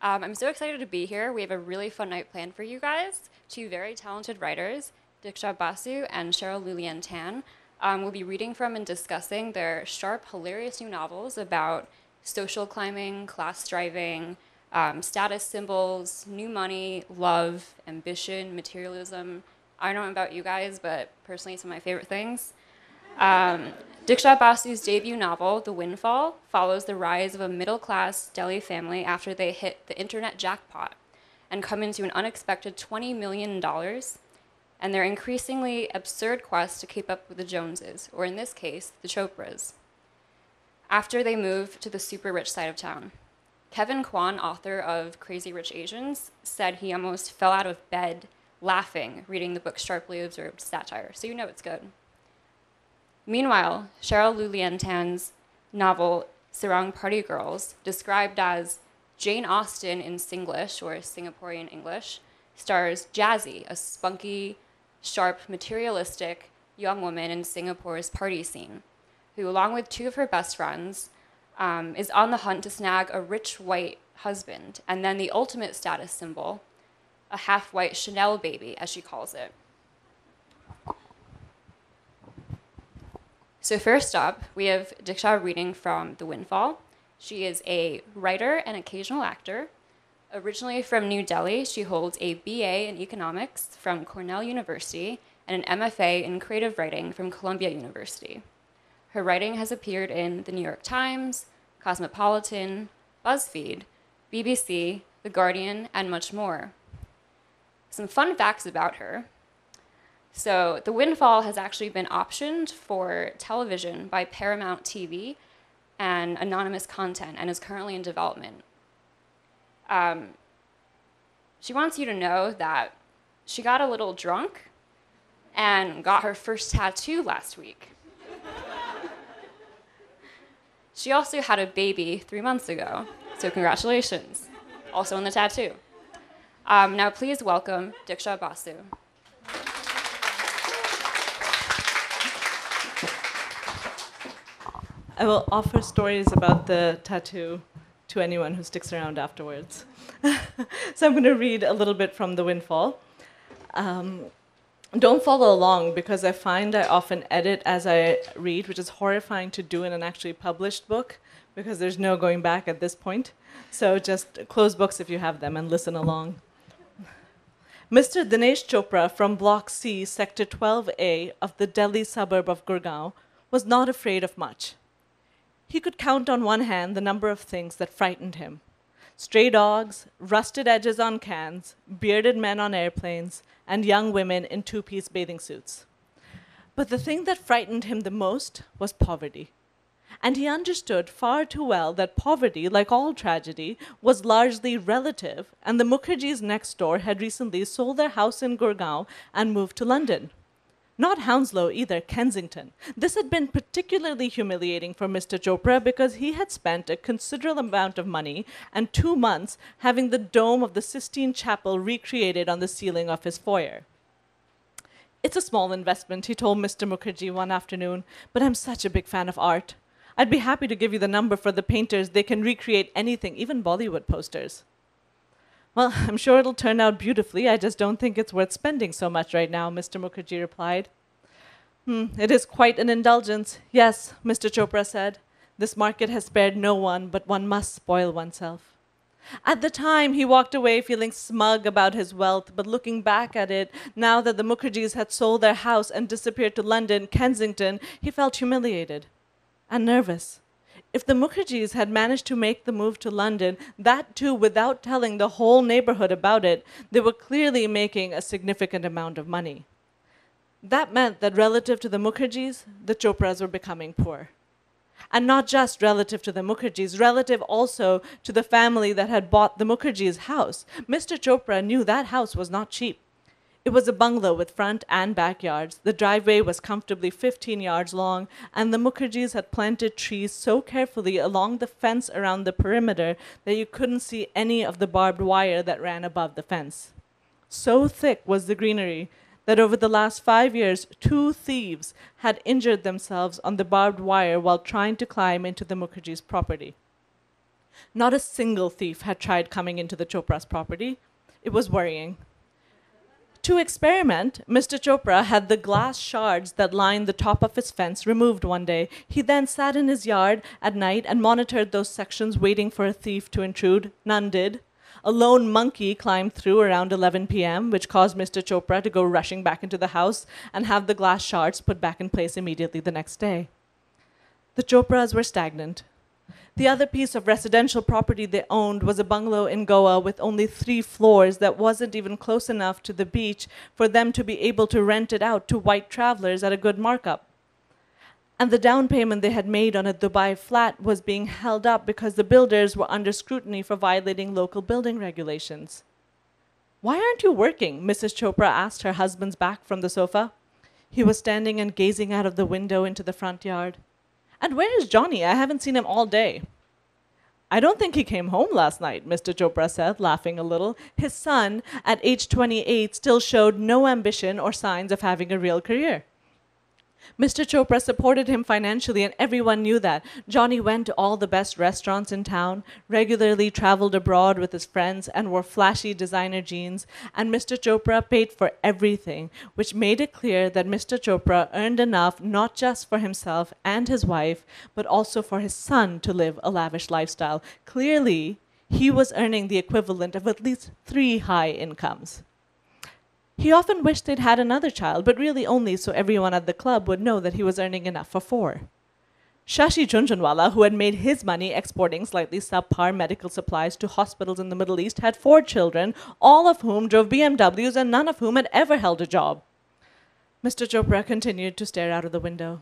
Um, I'm so excited to be here. We have a really fun night planned for you guys. Two very talented writers, Diksha Basu and Cheryl Lu-Lien Tan, um, will be reading from and discussing their sharp, hilarious new novels about social climbing, class striving, um, status symbols, new money, love, ambition, materialism. I don't know about you guys, but personally, it's one of my favorite things. Um, Diksha Basu's debut novel, The Windfall, follows the rise of a middle class Delhi family after they hit the internet jackpot and come into an unexpected $20 million and their increasingly absurd quest to keep up with the Joneses, or in this case, the Chopras, after they move to the super rich side of town. Kevin Kwan, author of Crazy Rich Asians, said he almost fell out of bed laughing reading the book's sharply observed satire, so you know it's good. Meanwhile, Cheryl Lu-Lien Tan's novel Sarong Party Girls, described as Jane Austen in Singlish or Singaporean English, stars Jazzy, a spunky, sharp, materialistic young woman in Singapore's party scene, who, along with two of her best friends, um, is on the hunt to snag a rich white husband and then the ultimate status symbol, a half white Chanel baby, as she calls it. So, first up, we have Diksha reading from The Windfall. She is a writer and occasional actor. Originally from New Delhi, she holds a BA in economics from Cornell University and an MFA in creative writing from Columbia University. Her writing has appeared in The New York Times, Cosmopolitan, BuzzFeed, BBC, The Guardian, and much more. Some fun facts about her. So, The Windfall has actually been optioned for television by Paramount TV and Anonymous Content and is currently in development. Um, she wants you to know that she got a little drunk and got her first tattoo last week. she also had a baby three months ago, so congratulations. Also in the tattoo. Um, now, please welcome Diksha Basu. I will offer stories about the tattoo to anyone who sticks around afterwards. so I'm going to read a little bit from The Windfall. Um, don't follow along because I find I often edit as I read, which is horrifying to do in an actually published book because there's no going back at this point. So just close books if you have them and listen along. Mr. Dinesh Chopra from Block C, Sector 12A of the Delhi suburb of Gurgaon was not afraid of much. He could count on one hand the number of things that frightened him stray dogs, rusted edges on cans, bearded men on airplanes, and young women in two piece bathing suits. But the thing that frightened him the most was poverty. And he understood far too well that poverty, like all tragedy, was largely relative, and the Mukherjees next door had recently sold their house in Gurgaon and moved to London. Not Hounslow either, Kensington. This had been particularly humiliating for Mr. Chopra because he had spent a considerable amount of money and two months having the dome of the Sistine Chapel recreated on the ceiling of his foyer. It's a small investment, he told Mr. Mukherjee one afternoon, but I'm such a big fan of art. I'd be happy to give you the number for the painters. They can recreate anything, even Bollywood posters. Well, I'm sure it'll turn out beautifully. I just don't think it's worth spending so much right now, Mr. Mukherjee replied. Hmm, it is quite an indulgence. Yes, Mr. Chopra said. This market has spared no one, but one must spoil oneself. At the time, he walked away feeling smug about his wealth, but looking back at it, now that the Mukherjees had sold their house and disappeared to London, Kensington, he felt humiliated and nervous. If the Mukherjees had managed to make the move to London, that too without telling the whole neighborhood about it, they were clearly making a significant amount of money. That meant that relative to the Mukherjees, the Chopras were becoming poor. And not just relative to the Mukherjees, relative also to the family that had bought the Mukherjees' house. Mr. Chopra knew that house was not cheap. It was a bungalow with front and backyards. The driveway was comfortably 15 yards long, and the Mukherjees had planted trees so carefully along the fence around the perimeter that you couldn't see any of the barbed wire that ran above the fence. So thick was the greenery that over the last five years, two thieves had injured themselves on the barbed wire while trying to climb into the Mukherjees' property. Not a single thief had tried coming into the Chopra's property. It was worrying. To experiment, Mr. Chopra had the glass shards that lined the top of his fence removed one day. He then sat in his yard at night and monitored those sections, waiting for a thief to intrude. None did. A lone monkey climbed through around 11 p.m., which caused Mr. Chopra to go rushing back into the house and have the glass shards put back in place immediately the next day. The Chopras were stagnant. The other piece of residential property they owned was a bungalow in Goa with only three floors that wasn't even close enough to the beach for them to be able to rent it out to white travelers at a good markup. And the down payment they had made on a Dubai flat was being held up because the builders were under scrutiny for violating local building regulations. Why aren't you working? Mrs. Chopra asked her husband's back from the sofa. He was standing and gazing out of the window into the front yard. And where is Johnny? I haven't seen him all day. I don't think he came home last night, Mr. Chopra said, laughing a little. His son, at age 28, still showed no ambition or signs of having a real career. Mr. Chopra supported him financially, and everyone knew that. Johnny went to all the best restaurants in town, regularly traveled abroad with his friends, and wore flashy designer jeans. And Mr. Chopra paid for everything, which made it clear that Mr. Chopra earned enough not just for himself and his wife, but also for his son to live a lavish lifestyle. Clearly, he was earning the equivalent of at least three high incomes. He often wished they'd had another child, but really only so everyone at the club would know that he was earning enough for four. Shashi Jhunjhunwala, who had made his money exporting slightly subpar medical supplies to hospitals in the Middle East, had four children, all of whom drove BMWs and none of whom had ever held a job. Mr. Chopra continued to stare out of the window.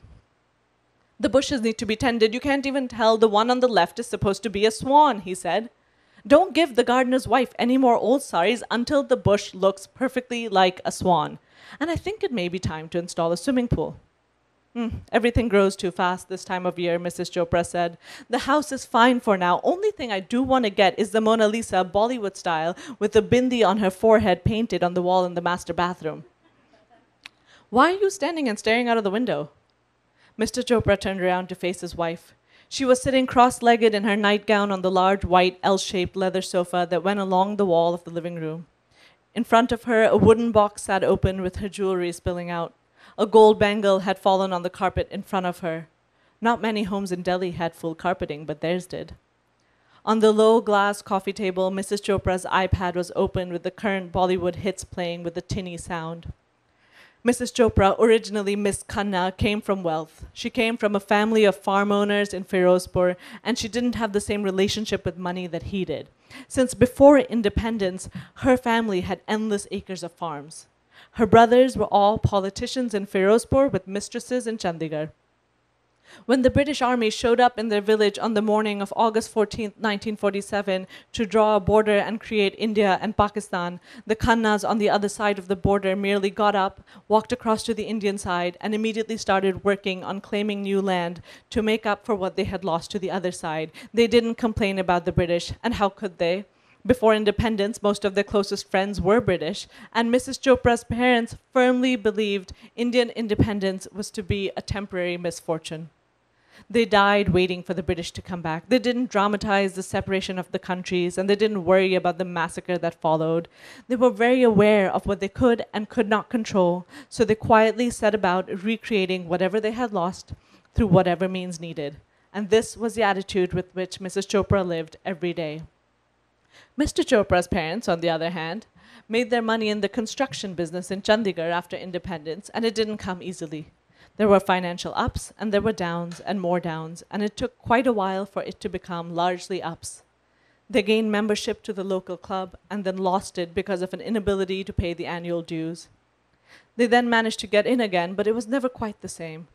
The bushes need to be tended. You can't even tell the one on the left is supposed to be a swan, he said. Don't give the gardener's wife any more old saris until the bush looks perfectly like a swan. And I think it may be time to install a swimming pool. Mm, everything grows too fast this time of year, Mrs. Chopra said. The house is fine for now. Only thing I do want to get is the Mona Lisa Bollywood style with the bindi on her forehead painted on the wall in the master bathroom. Why are you standing and staring out of the window? Mr. Chopra turned around to face his wife. She was sitting cross legged in her nightgown on the large white L shaped leather sofa that went along the wall of the living room. In front of her, a wooden box sat open with her jewelry spilling out. A gold bangle had fallen on the carpet in front of her. Not many homes in Delhi had full carpeting, but theirs did. On the low glass coffee table, Mrs. Chopra's iPad was open with the current Bollywood hits playing with a tinny sound. Mrs. Chopra, originally Miss Khanna, came from wealth. She came from a family of farm owners in Firozpur, and she didn't have the same relationship with money that he did. Since before independence, her family had endless acres of farms. Her brothers were all politicians in Firozpur with mistresses in Chandigarh. When the British Army showed up in their village on the morning of August 14, 1947, to draw a border and create India and Pakistan, the Khannas on the other side of the border merely got up, walked across to the Indian side, and immediately started working on claiming new land to make up for what they had lost to the other side. They didn't complain about the British, and how could they? Before independence, most of their closest friends were British, and Mrs. Chopra's parents firmly believed Indian independence was to be a temporary misfortune. They died waiting for the British to come back. They didn't dramatize the separation of the countries and they didn't worry about the massacre that followed. They were very aware of what they could and could not control, so they quietly set about recreating whatever they had lost through whatever means needed. And this was the attitude with which Mrs. Chopra lived every day. Mr. Chopra's parents, on the other hand, made their money in the construction business in Chandigarh after independence, and it didn't come easily. There were financial ups and there were downs and more downs, and it took quite a while for it to become largely ups. They gained membership to the local club and then lost it because of an inability to pay the annual dues. They then managed to get in again, but it was never quite the same.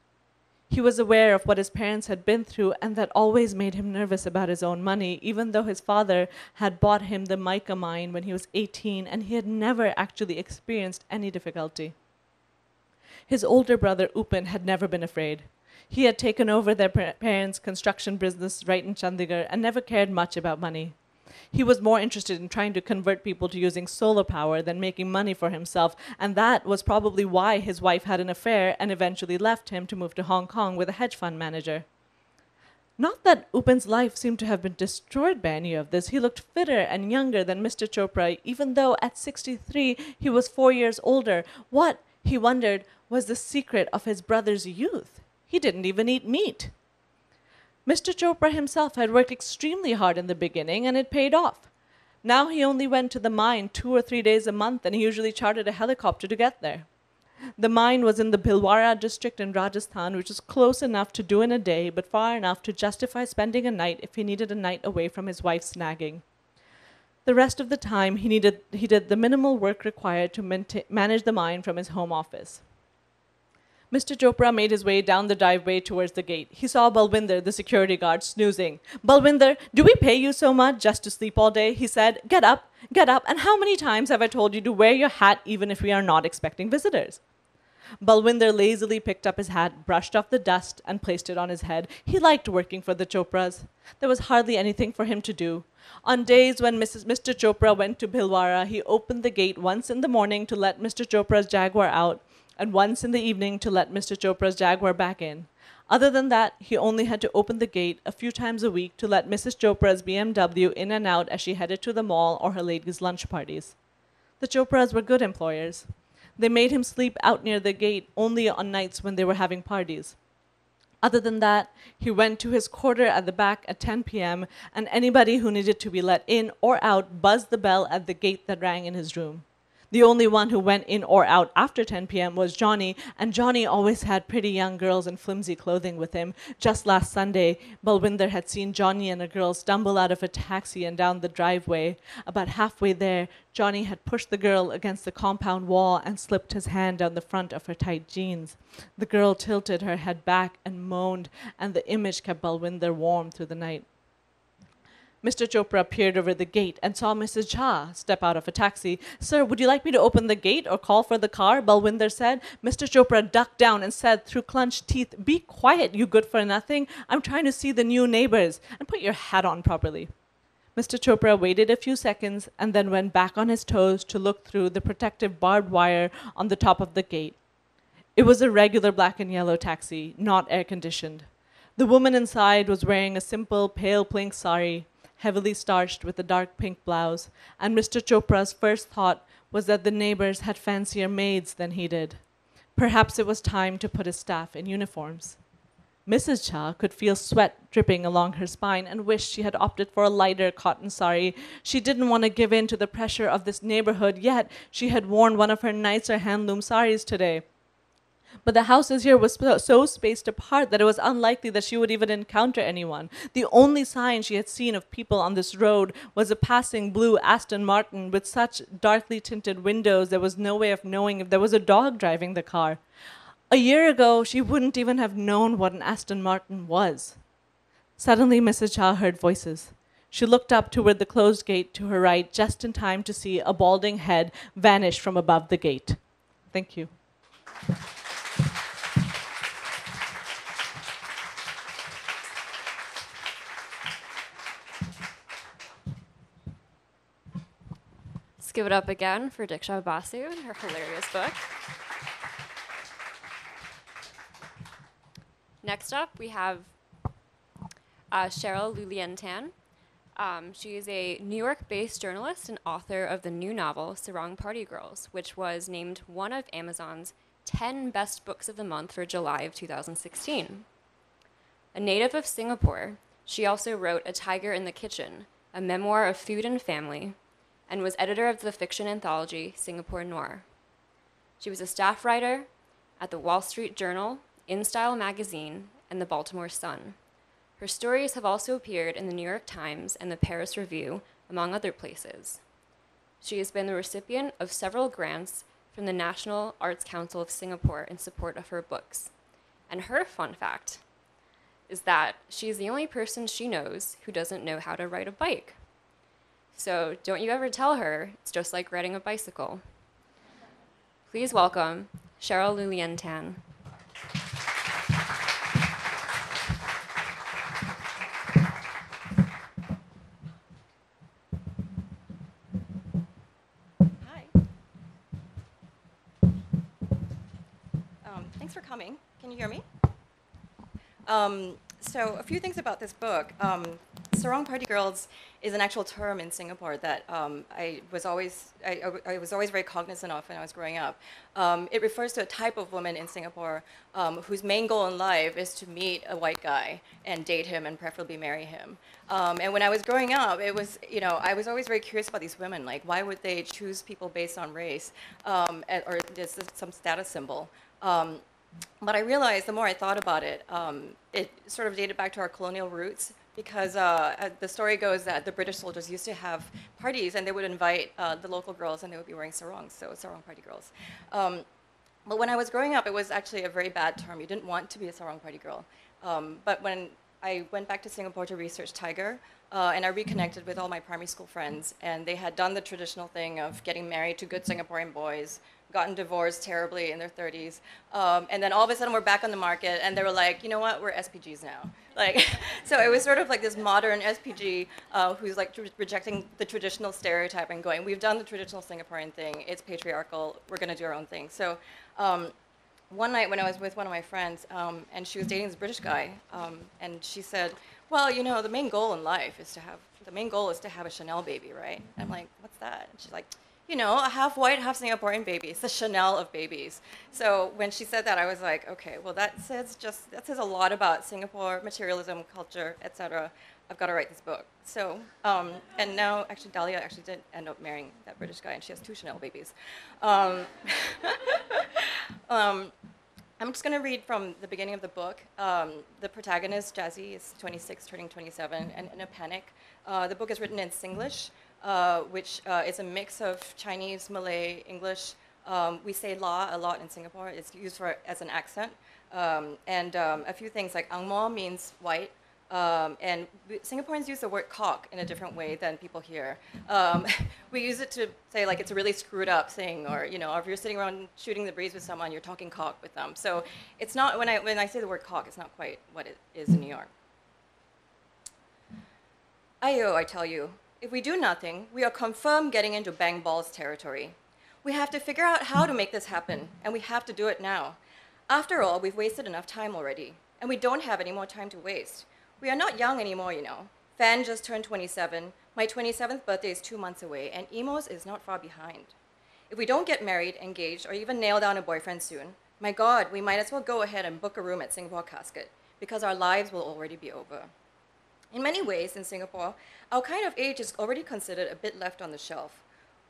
He was aware of what his parents had been through, and that always made him nervous about his own money, even though his father had bought him the mica mine when he was 18 and he had never actually experienced any difficulty. His older brother, Upin, had never been afraid. He had taken over their parents' construction business right in Chandigarh and never cared much about money. He was more interested in trying to convert people to using solar power than making money for himself, and that was probably why his wife had an affair and eventually left him to move to Hong Kong with a hedge fund manager. Not that Upin's life seemed to have been destroyed by any of this. He looked fitter and younger than Mr. Chopra, even though at 63 he was four years older. What, he wondered, was the secret of his brother's youth? He didn't even eat meat. Mr. Chopra himself had worked extremely hard in the beginning, and it paid off. Now he only went to the mine two or three days a month, and he usually chartered a helicopter to get there. The mine was in the Bhilwara district in Rajasthan, which was close enough to do in a day, but far enough to justify spending a night if he needed a night away from his wife's nagging. The rest of the time, he, needed, he did the minimal work required to maintain, manage the mine from his home office. Mr. Chopra made his way down the driveway towards the gate. He saw Balwinder, the security guard, snoozing. Balwinder, do we pay you so much just to sleep all day? He said. Get up, get up, and how many times have I told you to wear your hat even if we are not expecting visitors? Balwinder lazily picked up his hat, brushed off the dust, and placed it on his head. He liked working for the Chopras. There was hardly anything for him to do. On days when Mrs. Mr. Chopra went to Bhilwara, he opened the gate once in the morning to let Mr. Chopra's Jaguar out and once in the evening to let Mr. Chopra's Jaguar back in. Other than that, he only had to open the gate a few times a week to let Mrs. Chopra's BMW in and out as she headed to the mall or her ladies' lunch parties. The Chopras were good employers. They made him sleep out near the gate only on nights when they were having parties. Other than that, he went to his quarter at the back at 10 p.m., and anybody who needed to be let in or out buzzed the bell at the gate that rang in his room. The only one who went in or out after 10 p.m. was Johnny, and Johnny always had pretty young girls in flimsy clothing with him. Just last Sunday, Balwinder had seen Johnny and a girl stumble out of a taxi and down the driveway. About halfway there, Johnny had pushed the girl against the compound wall and slipped his hand down the front of her tight jeans. The girl tilted her head back and moaned, and the image kept Balwinder warm through the night. Mr. Chopra peered over the gate and saw Mrs. Jha step out of a taxi. Sir, would you like me to open the gate or call for the car? Balwinder said. Mr. Chopra ducked down and said through clenched teeth, Be quiet, you good for nothing. I'm trying to see the new neighbors. And put your hat on properly. Mr. Chopra waited a few seconds and then went back on his toes to look through the protective barbed wire on the top of the gate. It was a regular black and yellow taxi, not air conditioned. The woman inside was wearing a simple pale pink sari heavily starched with a dark pink blouse, and Mr. Chopra's first thought was that the neighbors had fancier maids than he did. Perhaps it was time to put his staff in uniforms. Mrs. Jha could feel sweat dripping along her spine and wished she had opted for a lighter cotton sari. She didn't want to give in to the pressure of this neighborhood, yet she had worn one of her nicer handloom saris today. But the houses here was so spaced apart that it was unlikely that she would even encounter anyone. The only sign she had seen of people on this road was a passing blue Aston Martin with such darkly tinted windows there was no way of knowing if there was a dog driving the car. A year ago, she wouldn't even have known what an Aston Martin was. Suddenly, Mrs. Jha heard voices. She looked up toward the closed gate to her right just in time to see a balding head vanish from above the gate. Thank you. Let's give it up again for Diksha Basu and her hilarious book. Next up, we have uh, Cheryl Lu-Lien Tan. Um, she is a New York based journalist and author of the new novel, Sarong Party Girls, which was named one of Amazon's 10 best books of the month for July of 2016. A native of Singapore, she also wrote A Tiger in the Kitchen, a memoir of food and family, and was editor of the fiction anthology Singapore Noir. She was a staff writer at the Wall Street Journal, InStyle magazine, and the Baltimore Sun. Her stories have also appeared in the New York Times and the Paris Review, among other places. She has been the recipient of several grants from the National Arts Council of Singapore in support of her books. And her fun fact is that she is the only person she knows who doesn't know how to ride a bike. So don't you ever tell her it's just like riding a bicycle. Please welcome Cheryl Lu-Lien Tan. Hi. Um, thanks for coming. Can you hear me? Um, so a few things about this book. Um, sarong party girls is an actual term in Singapore that um, I was always I, I, was always very cognizant of when I was growing up. Um, it refers to a type of woman in Singapore um, whose main goal in life is to meet a white guy and date him and preferably marry him. Um, and when I was growing up, it was you know I was always very curious about these women. Like why would they choose people based on race um, or just some status symbol? Um, but I realized the more I thought about it, it sort of dated back to our colonial roots because uh, the story goes that the British soldiers used to have parties and they would invite uh, the local girls and they would be wearing sarongs, so sarong party girls. Um, but when I was growing up, it was actually a very bad term. You didn't want to be a sarong party girl. Um, but when I went back to Singapore to research Tiger, uh, and I reconnected with all my primary school friends, and they had done the traditional thing of getting married to good Singaporean boys, gotten divorced terribly in their 30s. Um, and then all of a sudden we're back on the market and they were like, you know what, we're SPGs now. Like, so it was sort of like this modern SPG uh, who's like rejecting the traditional stereotype and going, we've done the traditional Singaporean thing, it's patriarchal, we're gonna do our own thing. So um, one night when I was with one of my friends um, and she was dating this British guy um, and she said, well, you know, the main goal in life is to have, the main goal is to have a Chanel baby, right? I'm like, what's that? And she's like, you know, a half white, half Singaporean baby. It's the Chanel of babies. So when she said that, I was like, okay, well that says just that says a lot about Singapore materialism, culture, etc. I've got to write this book. So um, and now actually Dahlia actually did end up marrying that British guy, and she has two Chanel babies. Um, um, I'm just going to read from the beginning of the book. Um, the protagonist, Jazzy, is 26, turning 27, and in a panic. Uh, the book is written in Singlish. Uh, which uh, is a mix of Chinese, Malay, English. Um, we say la a lot in Singapore. It's used for as an accent. Um, and um, a few things like ang mo means white. Um, and Singaporeans use the word cock in a different way than people here. Um, we use it to say like it's a really screwed up thing, or you know, if you're sitting around shooting the breeze with someone, you're talking cock with them. So it's not when I when I say the word cock, it's not quite what it is in New York. Ayo, I tell you, if we do nothing, we are confirmed getting into bang balls territory. We have to figure out how to make this happen, and we have to do it now. After all, we've wasted enough time already, and we don't have any more time to waste. We are not young anymore, you know. Fan just turned 27. My 27th birthday is two months away, and Emos is not far behind. If we don't get married, engaged, or even nail down a boyfriend soon, my God, we might as well go ahead and book a room at Singapore Casket, because our lives will already be over. In many ways, in Singapore, our kind of age is already considered a bit left on the shelf.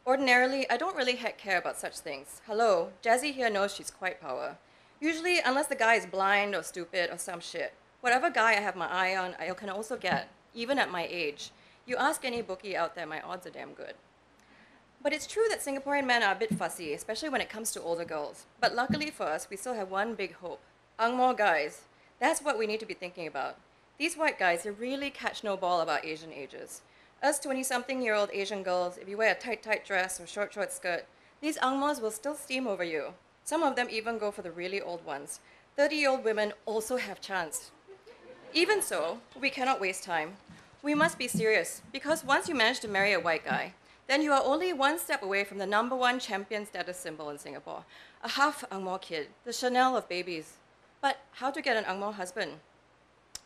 Ordinarily, I don't really heck care about such things. Hello, Jazzy here knows she's quite power. Usually, unless the guy is blind or stupid or some shit, whatever guy I have my eye on, I can also get, even at my age. You ask any bookie out there, my odds are damn good. But it's true that Singaporean men are a bit fussy, especially when it comes to older girls. But luckily for us, we still have one big hope. Ang Mo guys. That's what we need to be thinking about. These white guys, they really catch no ball about Asian ages. Us 20-something year old Asian girls, if you wear a tight, tight dress or short, short skirt, these angmos will still steam over you. Some of them even go for the really old ones. 30-year-old women also have chance. Even so, we cannot waste time. We must be serious, because once you manage to marry a white guy, then you are only one step away from the number one champion status symbol in Singapore, a half Angmo kid, the Chanel of babies. But how to get an Angmo husband?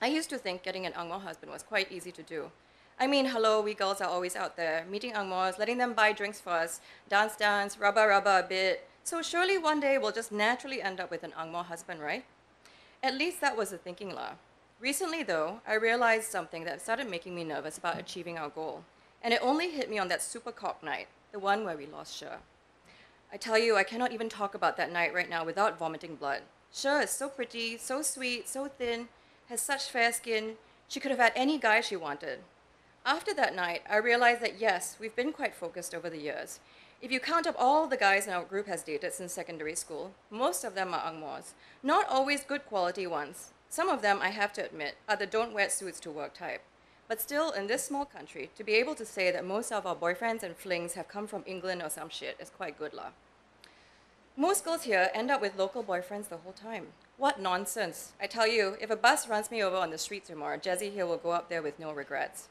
I used to think getting an Angmo husband was quite easy to do. I mean, hello, we girls are always out there, meeting Angmos, letting them buy drinks for us, dance, dance, rubber, rubber a bit. So surely one day we'll just naturally end up with an Angmo husband, right? At least that was the thinking law. Recently, though, I realized something that started making me nervous about achieving our goal. And it only hit me on that super cock night, the one where we lost Sher. I tell you, I cannot even talk about that night right now without vomiting blood. Sher is so pretty, so sweet, so thin, has such fair skin, she could have had any guy she wanted. After that night, I realized that yes, we've been quite focused over the years. If you count up all the guys in our group has dated since secondary school, most of them are Angmos. Not always good quality ones. Some of them, I have to admit, are the don't wear suits to work type. But still, in this small country, to be able to say that most of our boyfriends and flings have come from England or some shit is quite good lah. Most girls here end up with local boyfriends the whole time. What nonsense. I tell you, if a bus runs me over on the street tomorrow, Jazzy here will go up there with no regrets.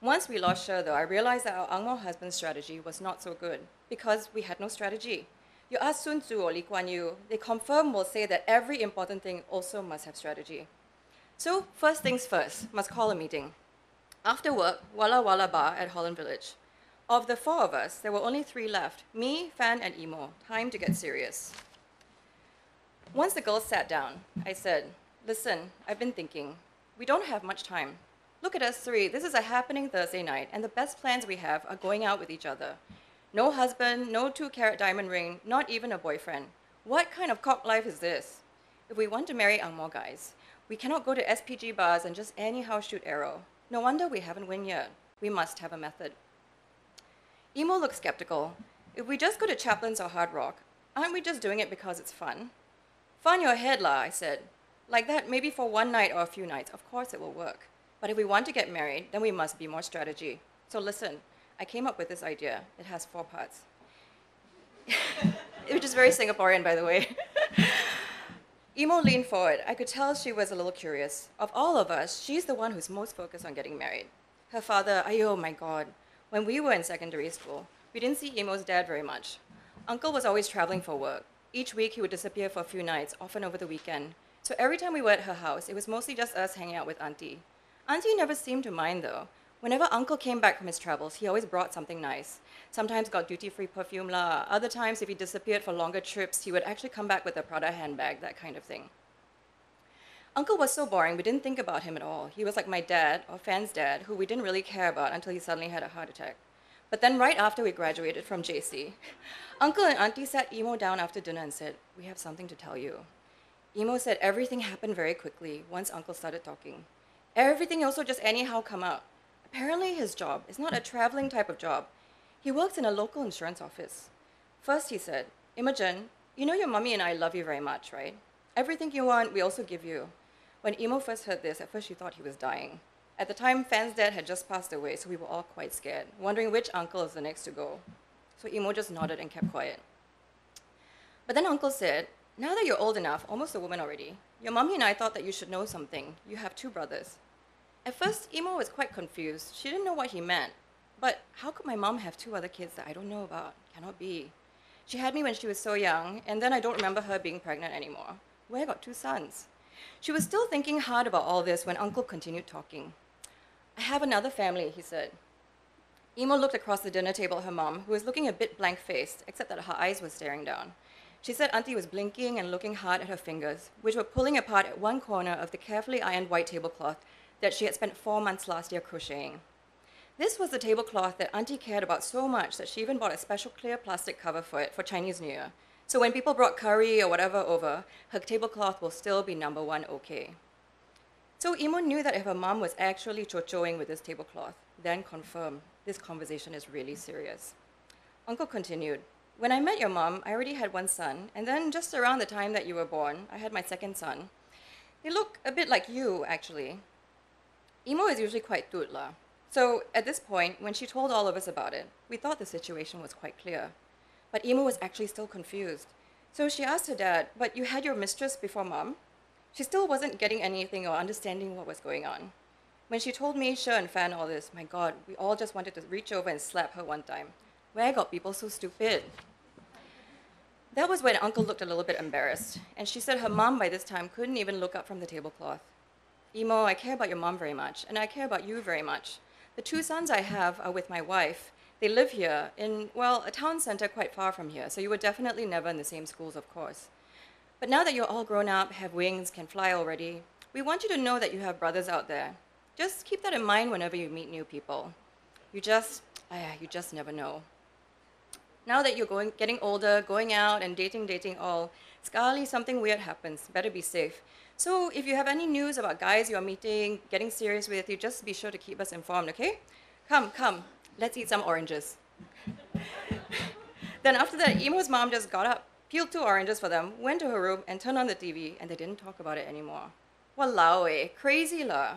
Once we lost Sher, though, I realized that our Angmo husband strategy was not so good because we had no strategy. You ask Sun Tzu or Lee Kuan Yew, they confirm will say that every important thing also must have strategy. So, first things first, must call a meeting. After work, Wala Wala Bar at Holland Village. Of the four of us, there were only three left me, Fan, and Emo. Time to get serious. Once the girls sat down, I said, Listen, I've been thinking. We don't have much time. Look at us three. This is a happening Thursday night, and the best plans we have are going out with each other. No husband, no two carat diamond ring, not even a boyfriend. What kind of cock life is this? If we want to marry Angmo guys, we cannot go to SPG bars and just anyhow shoot arrow. No wonder we haven't win yet. We must have a method. Emo looked skeptical. If we just go to Chaplin's or Hard Rock, aren't we just doing it because it's fun? Fun your head, lah, I said. Like that, maybe for one night or a few nights, of course it will work. But if we want to get married, then we must be more strategy. So listen, I came up with this idea. It has four parts. Which is very Singaporean, by the way. Emo leaned forward. I could tell she was a little curious. Of all of us, she's the one who's most focused on getting married. Her father, ayo, my God. When we were in secondary school, we didn't see Emo's dad very much. Uncle was always traveling for work. Each week, he would disappear for a few nights, often over the weekend. So every time we were at her house, it was mostly just us hanging out with Auntie. Auntie never seemed to mind, though. Whenever Uncle came back from his travels, he always brought something nice. Sometimes got duty-free perfume lah. Other times, if he disappeared for longer trips, he would actually come back with a Prada handbag, that kind of thing. Uncle was so boring, we didn't think about him at all. He was like my dad, or Fan's dad, who we didn't really care about until he suddenly had a heart attack. But then, right after we graduated from JC, Uncle and Auntie sat Emo down after dinner and said, We have something to tell you. Emo said everything happened very quickly once Uncle started talking. Everything also just anyhow come out. Apparently, his job is not a traveling type of job. He works in a local insurance office. First, he said, Imogen, you know your mummy and I love you very much, right? Everything you want, we also give you. When Emo first heard this, at first she thought he was dying. At the time, Fan's dad had just passed away, so we were all quite scared, wondering which uncle is the next to go. So Emo just nodded and kept quiet. But then Uncle said, Now that you're old enough, almost a woman already, your mummy and I thought that you should know something. You have two brothers. At first, Emo was quite confused. She didn't know what he meant. But how could my mom have two other kids that I don't know about? Cannot be. She had me when she was so young, and then I don't remember her being pregnant anymore. Where got two sons? She was still thinking hard about all this when Uncle continued talking. I have another family, he said. Emo looked across the dinner table at her mom, who was looking a bit blank faced, except that her eyes were staring down. She said Auntie was blinking and looking hard at her fingers, which were pulling apart at one corner of the carefully ironed white tablecloth that she had spent four months last year crocheting. This was the tablecloth that Auntie cared about so much that she even bought a special clear plastic cover for it for Chinese New Year. So when people brought curry or whatever over, her tablecloth will still be number one okay. So Emo knew that if her mom was actually chochoing with this tablecloth, then confirm this conversation is really serious. Uncle continued, When I met your mom, I already had one son, and then just around the time that you were born, I had my second son. They look a bit like you, actually. Imo is usually quite tutla. So at this point, when she told all of us about it, we thought the situation was quite clear. But Imo was actually still confused. So she asked her dad, But you had your mistress before mom? She still wasn't getting anything or understanding what was going on. When she told me, Sher, and Fan all this, my God, we all just wanted to reach over and slap her one time. Where got people so stupid? That was when Uncle looked a little bit embarrassed, and she said her mom by this time couldn't even look up from the tablecloth. Emo, I care about your mom very much, and I care about you very much. The two sons I have are with my wife. They live here in, well, a town center quite far from here, so you were definitely never in the same schools, of course. But now that you're all grown up, have wings, can fly already, we want you to know that you have brothers out there. Just keep that in mind whenever you meet new people. You just, ah, you just never know. Now that you're going, getting older, going out and dating, dating all, sekali something weird happens. Better be safe. So if you have any news about guys you're meeting, getting serious with, you just be sure to keep us informed, okay? Come, come, let's eat some oranges. then after that, Emo's mom just got up, peeled two oranges for them, went to her room, and turned on the TV, and they didn't talk about it anymore. Walao eh, crazy la.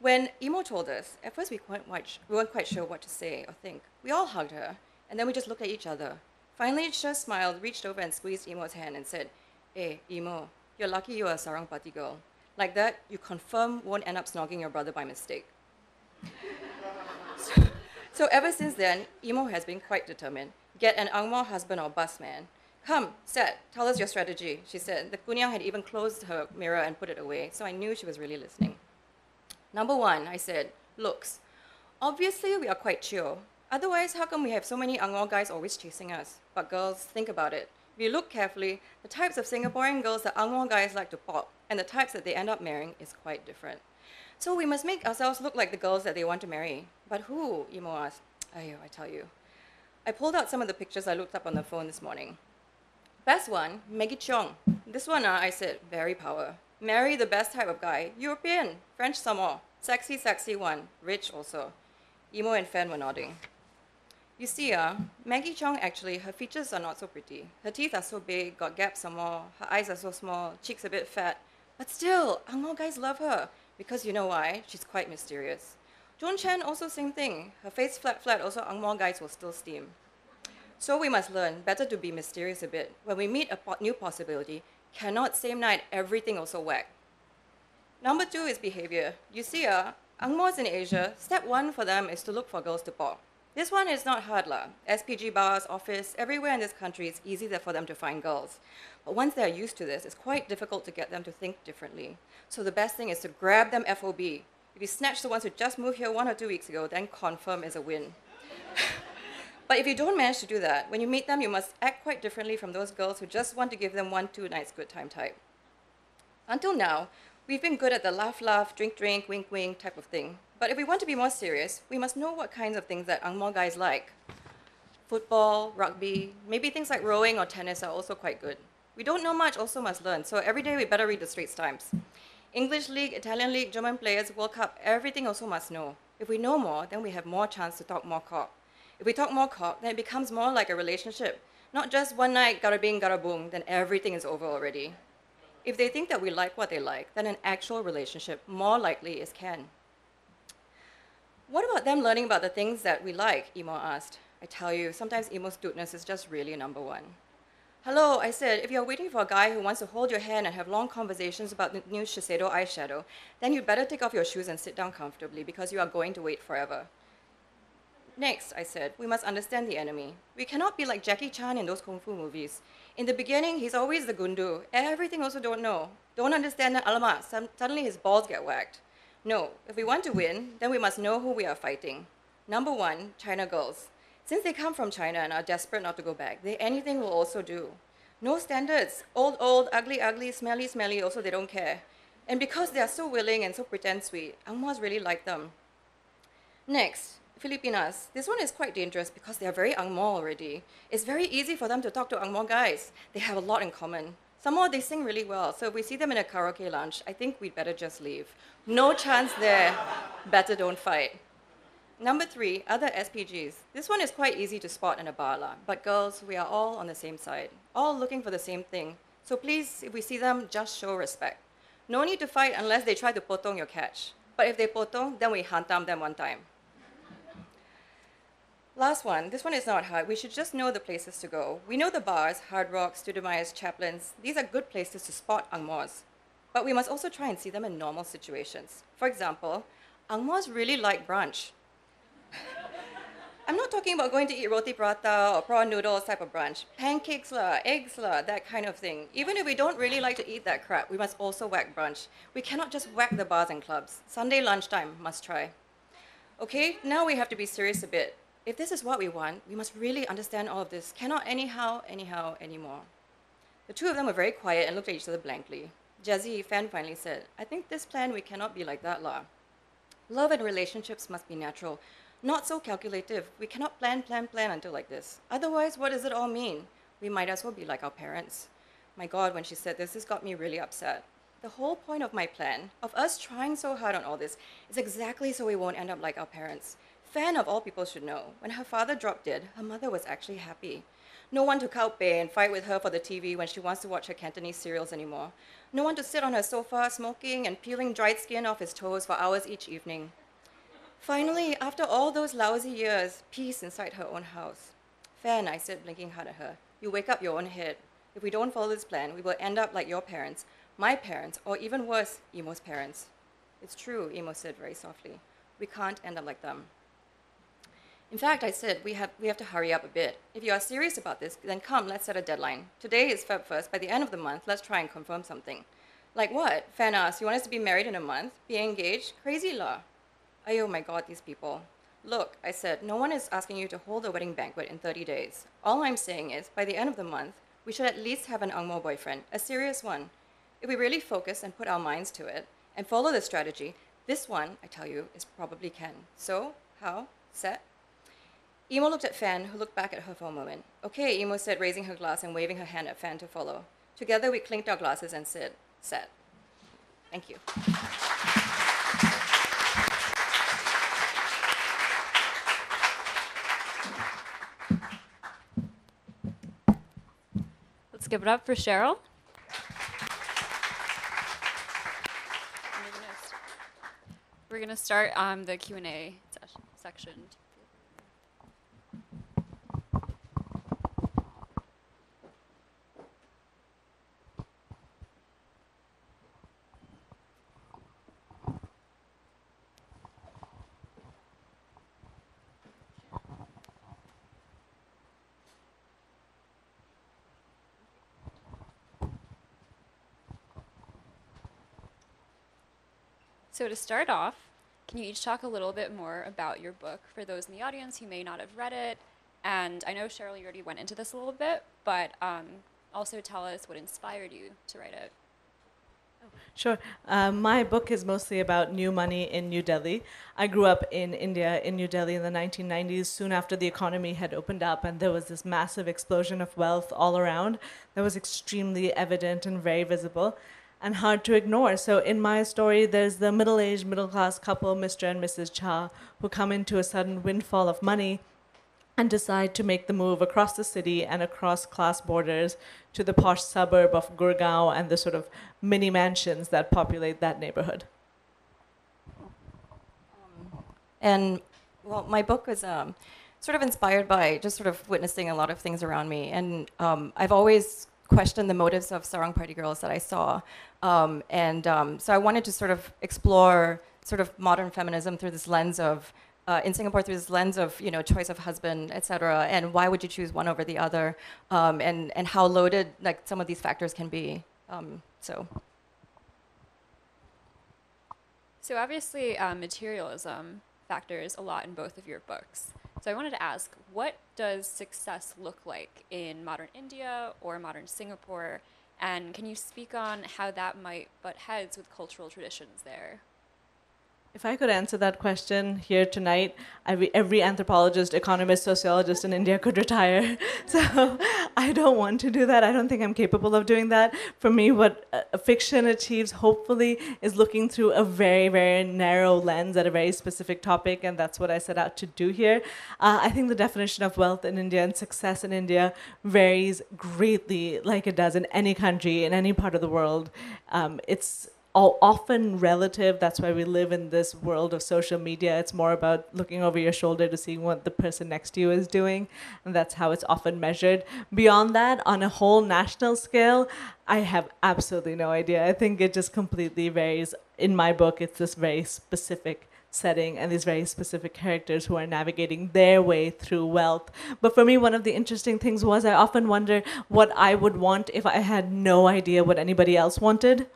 When Emo told us, at first we, quite, we weren't quite sure what to say or think. We all hugged her, and then we just looked at each other. Finally, Sher smiled, reached over and squeezed Emo's hand and said, Hey, Emo, you're lucky you're a sarong party girl. Like that, you confirm won't end up snogging your brother by mistake. so, so, ever since then, Emo has been quite determined. Get an Angmo husband or bus man. Come, set, tell us your strategy, she said. The kunyang had even closed her mirror and put it away, so I knew she was really listening. Number one, I said, looks. Obviously, we are quite chill. Otherwise, how come we have so many Angmo guys always chasing us? But girls, think about it. If you look carefully, the types of Singaporean girls that Angmo guys like to pop and the types that they end up marrying is quite different. So we must make ourselves look like the girls that they want to marry. But who? Emo asked. Ayo, I tell you. I pulled out some of the pictures I looked up on the phone this morning. Best one, Maggie Cheung. This one, uh, I said, very power. Marry the best type of guy. European, French some more. Sexy, sexy one. Rich also. Emo and Fan were nodding. You see, uh, Maggie Cheung actually, her features are not so pretty. Her teeth are so big, got gaps some more, her eyes are so small, cheeks a bit fat. But still, Angmo guys love her. Because you know why? She's quite mysterious. Joan Chen also same thing. Her face flat flat, also Angmo guys will still steam. So we must learn better to be mysterious a bit. When we meet a po- new possibility, cannot same night everything also whack. Number two is behavior. You see, uh, Angmos in Asia, step one for them is to look for girls to pop. This one is not hard lah. SPG bars, office, everywhere in this country, it's easy for them to find girls. But once they're used to this, it's quite difficult to get them to think differently. So the best thing is to grab them FOB. If you snatch the ones who just moved here one or two weeks ago, then confirm is a win. but if you don't manage to do that, when you meet them, you must act quite differently from those girls who just want to give them one, two nights good time type. Until now, we've been good at the laugh, laugh, drink, drink, wink, wink type of thing. But if we want to be more serious, we must know what kinds of things that Angmo guys like. Football, rugby, maybe things like rowing or tennis are also quite good. We don't know much, also must learn, so every day we better read the Straits Times. English League, Italian League, German players, World Cup, everything also must know. If we know more, then we have more chance to talk more cock. If we talk more cock, then it becomes more like a relationship. Not just one night, gotta bing, gotta boom, then everything is over already. If they think that we like what they like, then an actual relationship more likely is can. What about them learning about the things that we like? Emo asked. I tell you, sometimes emo stuteness is just really number one. Hello, I said, if you're waiting for a guy who wants to hold your hand and have long conversations about the new Shiseido eyeshadow, then you'd better take off your shoes and sit down comfortably because you are going to wait forever. Next, I said, we must understand the enemy. We cannot be like Jackie Chan in those kung fu movies. In the beginning, he's always the gundu. Everything also don't know. Don't understand that, alamak, suddenly his balls get whacked. No, if we want to win, then we must know who we are fighting. Number one, China girls. Since they come from China and are desperate not to go back, they anything will also do. No standards. Old, old, ugly, ugly, smelly, smelly, also they don't care. And because they are so willing and so pretend sweet, really like them. Next, Filipinas. This one is quite dangerous because they are very Angmo already. It's very easy for them to talk to Angmo guys. They have a lot in common. Some more, they sing really well. So if we see them in a karaoke lounge, I think we'd better just leave. No chance there. Better don't fight. Number three, other SPGs. This one is quite easy to spot in a bar, lah. but girls, we are all on the same side, all looking for the same thing. So please, if we see them, just show respect. No need to fight unless they try to potong your catch. But if they potong, then we hantam them one time. Last one. This one is not hard. We should just know the places to go. We know the bars, Hard Rock, Studemeyer's, Chaplin's. These are good places to spot Angmos. But we must also try and see them in normal situations. For example, Angmos really like brunch. I'm not talking about going to eat roti prata or prawn noodles type of brunch. Pancakes la, eggs la, that kind of thing. Even if we don't really like to eat that crap, we must also whack brunch. We cannot just whack the bars and clubs. Sunday lunchtime, must try. Okay, now we have to be serious a bit. If this is what we want, we must really understand all of this. Cannot anyhow, anyhow, anymore. The two of them were very quiet and looked at each other blankly. Jazzy, Fan finally said, I think this plan we cannot be like that, la. Love and relationships must be natural not so calculative. We cannot plan, plan, plan until like this. Otherwise, what does it all mean? We might as well be like our parents. My God, when she said this, this got me really upset. The whole point of my plan, of us trying so hard on all this, is exactly so we won't end up like our parents. Fan of all people should know, when her father dropped dead, her mother was actually happy. No one to count bay and fight with her for the TV when she wants to watch her Cantonese serials anymore. No one to sit on her sofa smoking and peeling dried skin off his toes for hours each evening. Finally, after all those lousy years, peace inside her own house. Fan, I said, blinking hard at her. You wake up your own head. If we don't follow this plan, we will end up like your parents, my parents, or even worse, Emo's parents. It's true, Emo said very softly. We can't end up like them. In fact, I said we have, we have to hurry up a bit. If you are serious about this, then come, let's set a deadline. Today is Feb 1st. By the end of the month, let's try and confirm something. Like what? Fan asked, you want us to be married in a month? Be engaged? Crazy lah. Oh my god, these people. Look, I said, no one is asking you to hold a wedding banquet in 30 days. All I'm saying is, by the end of the month, we should at least have an Angmo boyfriend, a serious one. If we really focus and put our minds to it and follow the strategy, this one, I tell you, is probably Ken. So, how? Set? Emo looked at Fan, who looked back at her for a moment. Okay, Emo said, raising her glass and waving her hand at Fan to follow. Together, we clinked our glasses and said, Set. Thank you. Let's give it up for Cheryl. We're gonna start um, the Q and A section. So to start off, can you each talk a little bit more about your book for those in the audience who may not have read it? And I know Cheryl, you already went into this a little bit, but um, also tell us what inspired you to write it. Sure. Uh, my book is mostly about new money in New Delhi. I grew up in India, in New Delhi in the 1990s, soon after the economy had opened up, and there was this massive explosion of wealth all around that was extremely evident and very visible and hard to ignore. So in my story, there's the middle-aged, middle-class couple, Mr. and Mrs. Jha, who come into a sudden windfall of money and decide to make the move across the city and across class borders to the posh suburb of Gurgaon and the sort of mini mansions that populate that neighborhood. Um, and well, my book was um, sort of inspired by just sort of witnessing a lot of things around me, and um, I've always question the motives of Sarong Party girls that I saw. Um, and um, so I wanted to sort of explore sort of modern feminism through this lens of, uh, in Singapore, through this lens of, you know, choice of husband, et cetera, and why would you choose one over the other, um, and, and how loaded like some of these factors can be. Um, so. So obviously, uh, materialism factors a lot in both of your books. So I wanted to ask, what does success look like in modern India or modern Singapore? And can you speak on how that might butt heads with cultural traditions there? If I could answer that question here tonight, every, anthropologist, economist, sociologist in India could retire. So I don't want to do that. I don't think I'm capable of doing that. For me, what uh, fiction achieves, hopefully, is looking through a very, very narrow lens at a very specific topic, and that's what I set out to do here. Uh, I think the definition of wealth in India and success in India varies greatly, like it does in any country, in any part of the world. Um, it's often relative. That's why we live in this world of social media. It's more about looking over your shoulder to see what the person next to you is doing, and that's how it's often measured. Beyond that, on a whole national scale, I have absolutely no idea. I think it just completely varies. In my book, it's this very specific setting and these very specific characters who are navigating their way through wealth. But for me, one of the interesting things was I often wonder what I would want if I had no idea what anybody else wanted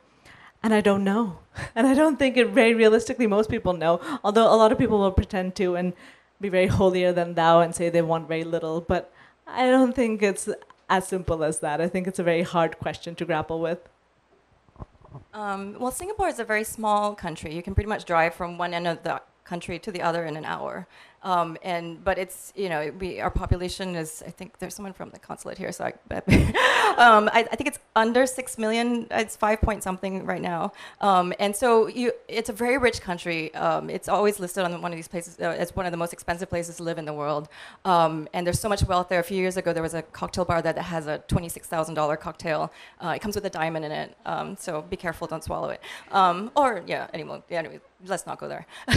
and I don't know. And I don't think it very realistically most people know, although a lot of people will pretend to and be very holier than thou and say they want very little. But I don't think it's as simple as that. I think it's a very hard question to grapple with. Um, well, Singapore is a very small country. You can pretty much drive from one end of the country to the other in an hour. Um, and but it's you know we our population is I think there's someone from the consulate here so I, um, I, I, think it's under six million. It's five point something right now. Um, and so you it's a very rich country. Um, it's always listed on one of these places uh, as one of the most expensive places to live in the world. Um, and there's so much wealth there. A few years ago there was a cocktail bar that has a twenty six thousand dollar cocktail. Uh, it comes with a diamond in it. Um, so be careful don't swallow it. Or yeah anyway, anyway let's not go there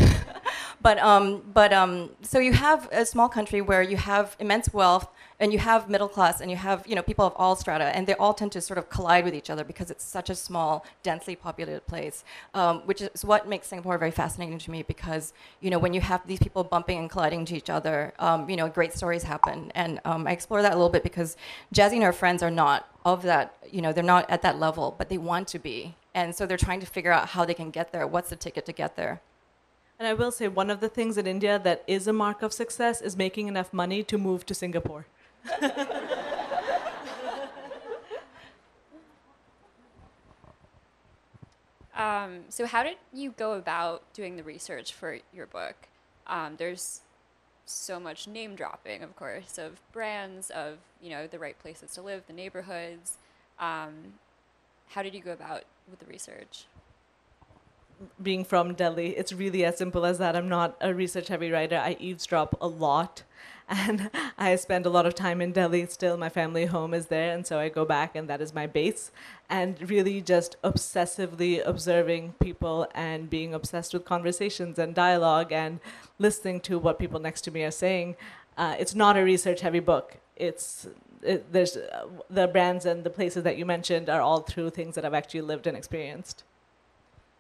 but um but um so you have a small country where you have immense wealth and you have middle class and you have you know people of all strata and they all tend to sort of collide with each other because it's such a small densely populated place um, which is what makes singapore very fascinating to me because you know when you have these people bumping and colliding to each other um, you know great stories happen. And um, i explore that a little bit because jazzy and her friends are not of that you know they're not at that level but they want to be. And so they're trying to figure out how they can get there what's the ticket to get there And I will say one of the things in India that is a mark of success is making enough money to move to Singapore. Um, so, how did you go about doing the research for your book? Um, there's so much name dropping, of course, of brands, of you know the right places to live, the neighborhoods. Um, how did you go about with the research? Being from Delhi, it's really as simple as that. I'm not a research heavy writer. I eavesdrop a lot. And I spend a lot of time in Delhi still. My family home is there. And so I go back, and that is my base. And really just obsessively observing people and being obsessed with conversations and dialogue and listening to what people next to me are saying. Uh, it's not a research heavy book. It's it, there's uh, the brands and the places that you mentioned are all through things that I've actually lived and experienced.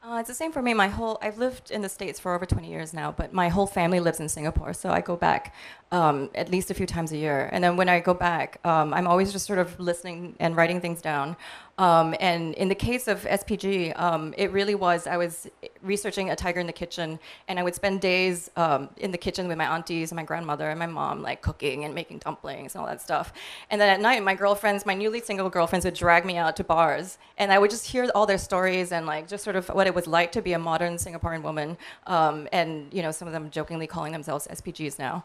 Uh, it's the same for me. My whole I've lived in the states for over 20 years now, but my whole family lives in Singapore, so I go back um, at least a few times a year. And then when I go back, um, I'm always just sort of listening and writing things down. Um, and in the case of SPG, um, it really was, I was researching A Tiger in the Kitchen, and I would spend days um, in the kitchen with my aunties and my grandmother and my mom, like cooking and making dumplings and all that stuff. And then at night, my girlfriends, my newly single girlfriends, would drag me out to bars, and I would just hear all their stories and like just sort of what it was like to be a modern Singaporean woman. Um, and, you know, some of them jokingly calling themselves SPGs now.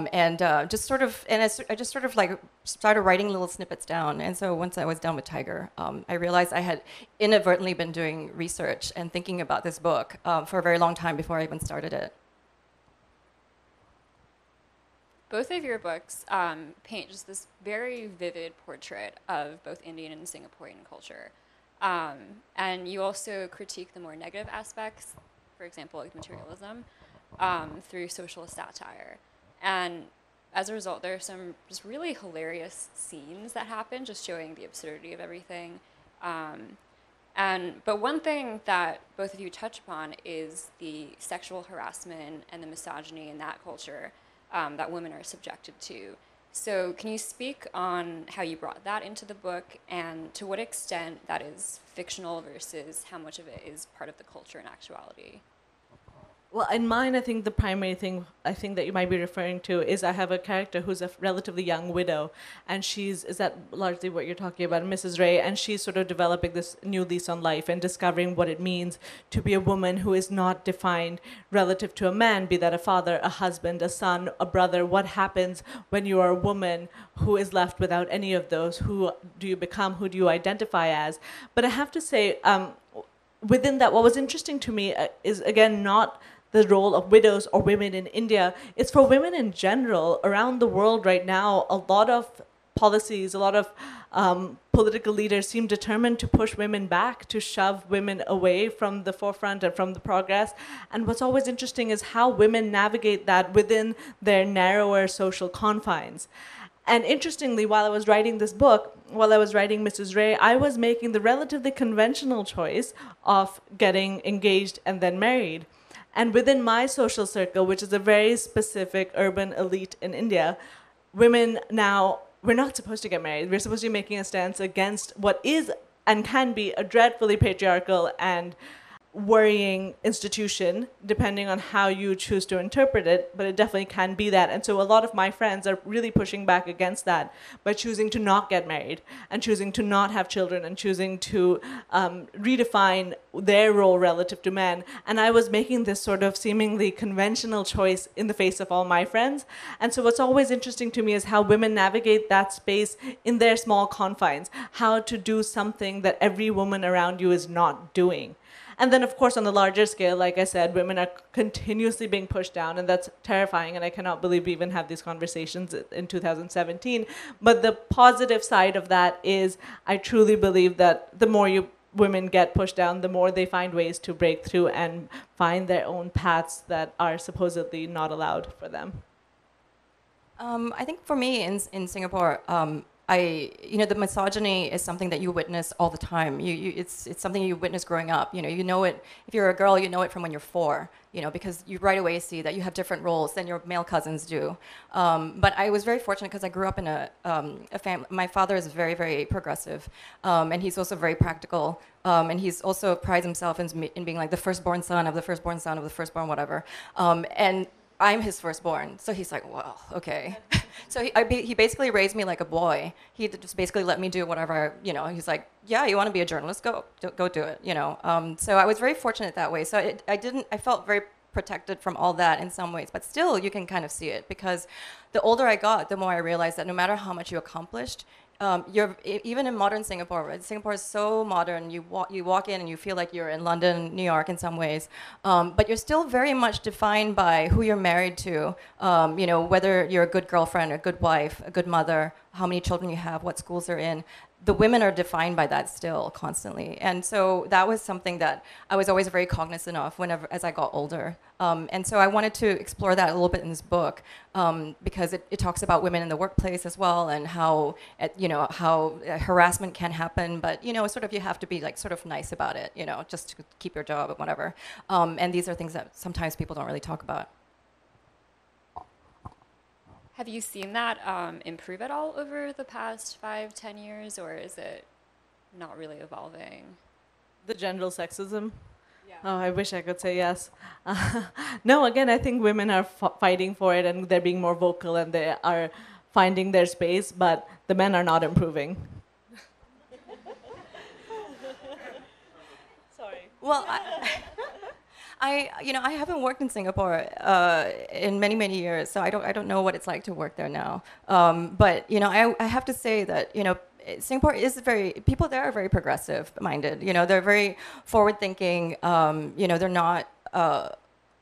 Um, and uh, just sort of, and I, I just sort of like started writing little snippets down. And so once I was done with Tiger, um, I realized I had inadvertently been doing research and thinking about this book um, for a very long time before I even started it. Both of your books um, paint just this very vivid portrait of both Indian and Singaporean culture. Um, and you also critique the more negative aspects, for example, like materialism, um, through social satire. And as a result, there are some just really hilarious scenes that happen, just showing the absurdity of everything. Um, and but one thing that both of you touch upon is the sexual harassment and the misogyny in that culture um, that women are subjected to. So, can you speak on how you brought that into the book and to what extent that is fictional versus how much of it is part of the culture in actuality? Well, in mine, I think the primary thing I think that you might be referring to is I have a character who's a relatively young widow, and she's is that largely what you're talking about, Mrs. Ray, and she's sort of developing this new lease on life and discovering what it means to be a woman who is not defined relative to a man, be that a father, a husband, a son, a brother. What happens when you are a woman who is left without any of those? Who do you become? Who do you identify as? But I have to say. Um, within that, what was interesting to me uh, is again not the role of widows or women in India. It's for women in general around the world right now. A lot of policies, a lot of um, political leaders seem determined to push women back, to shove women away from the forefront and from the progress. And what's always interesting is how women navigate that within their narrower social confines. And interestingly, while I was writing this book, while I was writing Mrs. Ray, I was making the relatively conventional choice of getting engaged and then married. And within my social circle, which is a very specific urban elite in India, women now, we're not supposed to get married. We're supposed to be making a stance against what is and can be a dreadfully patriarchal and worrying institution, depending on how you choose to interpret it, but it definitely can be that. And so a lot of my friends are really pushing back against that by choosing to not get married and choosing to not have children and choosing to um, redefine their role relative to men. And I was making this sort of seemingly conventional choice in the face of all my friends. And so what's always interesting to me is how women navigate that space in their small confines, how to do something that every woman around you is not doing. And then, of course, on the larger scale, like I said, women are continuously being pushed down, and that's terrifying. And I cannot believe we even have these conversations in 2017. But the positive side of that is, I truly believe that the more you women get pushed down, the more they find ways to break through and find their own paths that are supposedly not allowed for them. Um, I think for me in, in Singapore, um, I, you know, the misogyny is something that you witness all the time. You, you, it's, it's something you witness growing up. You know, you know it, if you're a girl, you know it from when you're four, you know, because you right away see that you have different roles than your male cousins do. Um, but I was very fortunate because I grew up in a, um, a family, my father is very, very progressive, um, and he's also very practical. Um, and he's also prides himself in, in being like the firstborn son of the firstborn son of the firstborn whatever. Um, and I'm his firstborn. So he's like, well, okay. so he, he basically raised me like a boy. He just basically let me do whatever, you know, he's like, yeah, you want to be a journalist? Go, do, go do it, you know. Um, so I was very fortunate that way. So it, I didn't, I felt very protected from all that in some ways, but still you can kind of see it because the older I got, the more I realized that no matter how much you accomplished, um, even in modern Singapore. Right? Singapore is so modern. You walk, you walk in and you feel like you're in London, New York, in some ways. Um, but you're still very much defined by who you're married to. Um, you know, whether you're a good girlfriend, a good wife, a good mother, how many children you have, what schools they're in the women are defined by that still constantly. And so that was something that i was always very cognizant of whenever as i got older. Um, and so i wanted to explore that a little bit in this book um, because it, it, talks about women in the workplace as well and how you know how harassment can happen. But you know sort of you have to be like sort of nice about it you know just to keep your job or whatever. Um, and these are things that sometimes people don't really talk about have you seen that um, improve at all over the past five, ten years, or is it not really evolving? The general sexism? Yeah. Oh, I wish I could say yes. Uh, no, again, I think women are f- fighting for it and they're being more vocal and they are finding their space, but the men are not improving. Sorry. Well, I, I, you know, I haven't worked in Singapore uh, in many, many years, so I don't, I don't know what it's like to work there now. Um, but you know, I, I have to say that you know, Singapore is very people there are very progressive minded. You know, they're very forward thinking. Um, you know, they're not. Uh,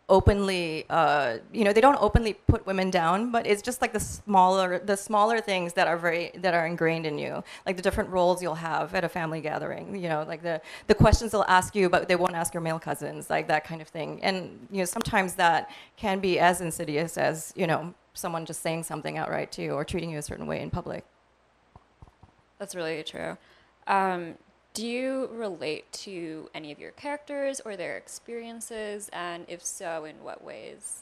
openly uh, you know they don't openly put women down but it's just like the smaller the smaller things that are very that are ingrained in you. Like the different roles you'll have at a family gathering you know like the the questions they'll ask you but they won't ask your male cousins like that kind of thing. And you know sometimes that can be as insidious as you know someone just saying something outright to you or treating you a certain way in public. That's really true. Um, do you relate to any of your characters or their experiences? And if so, in what ways?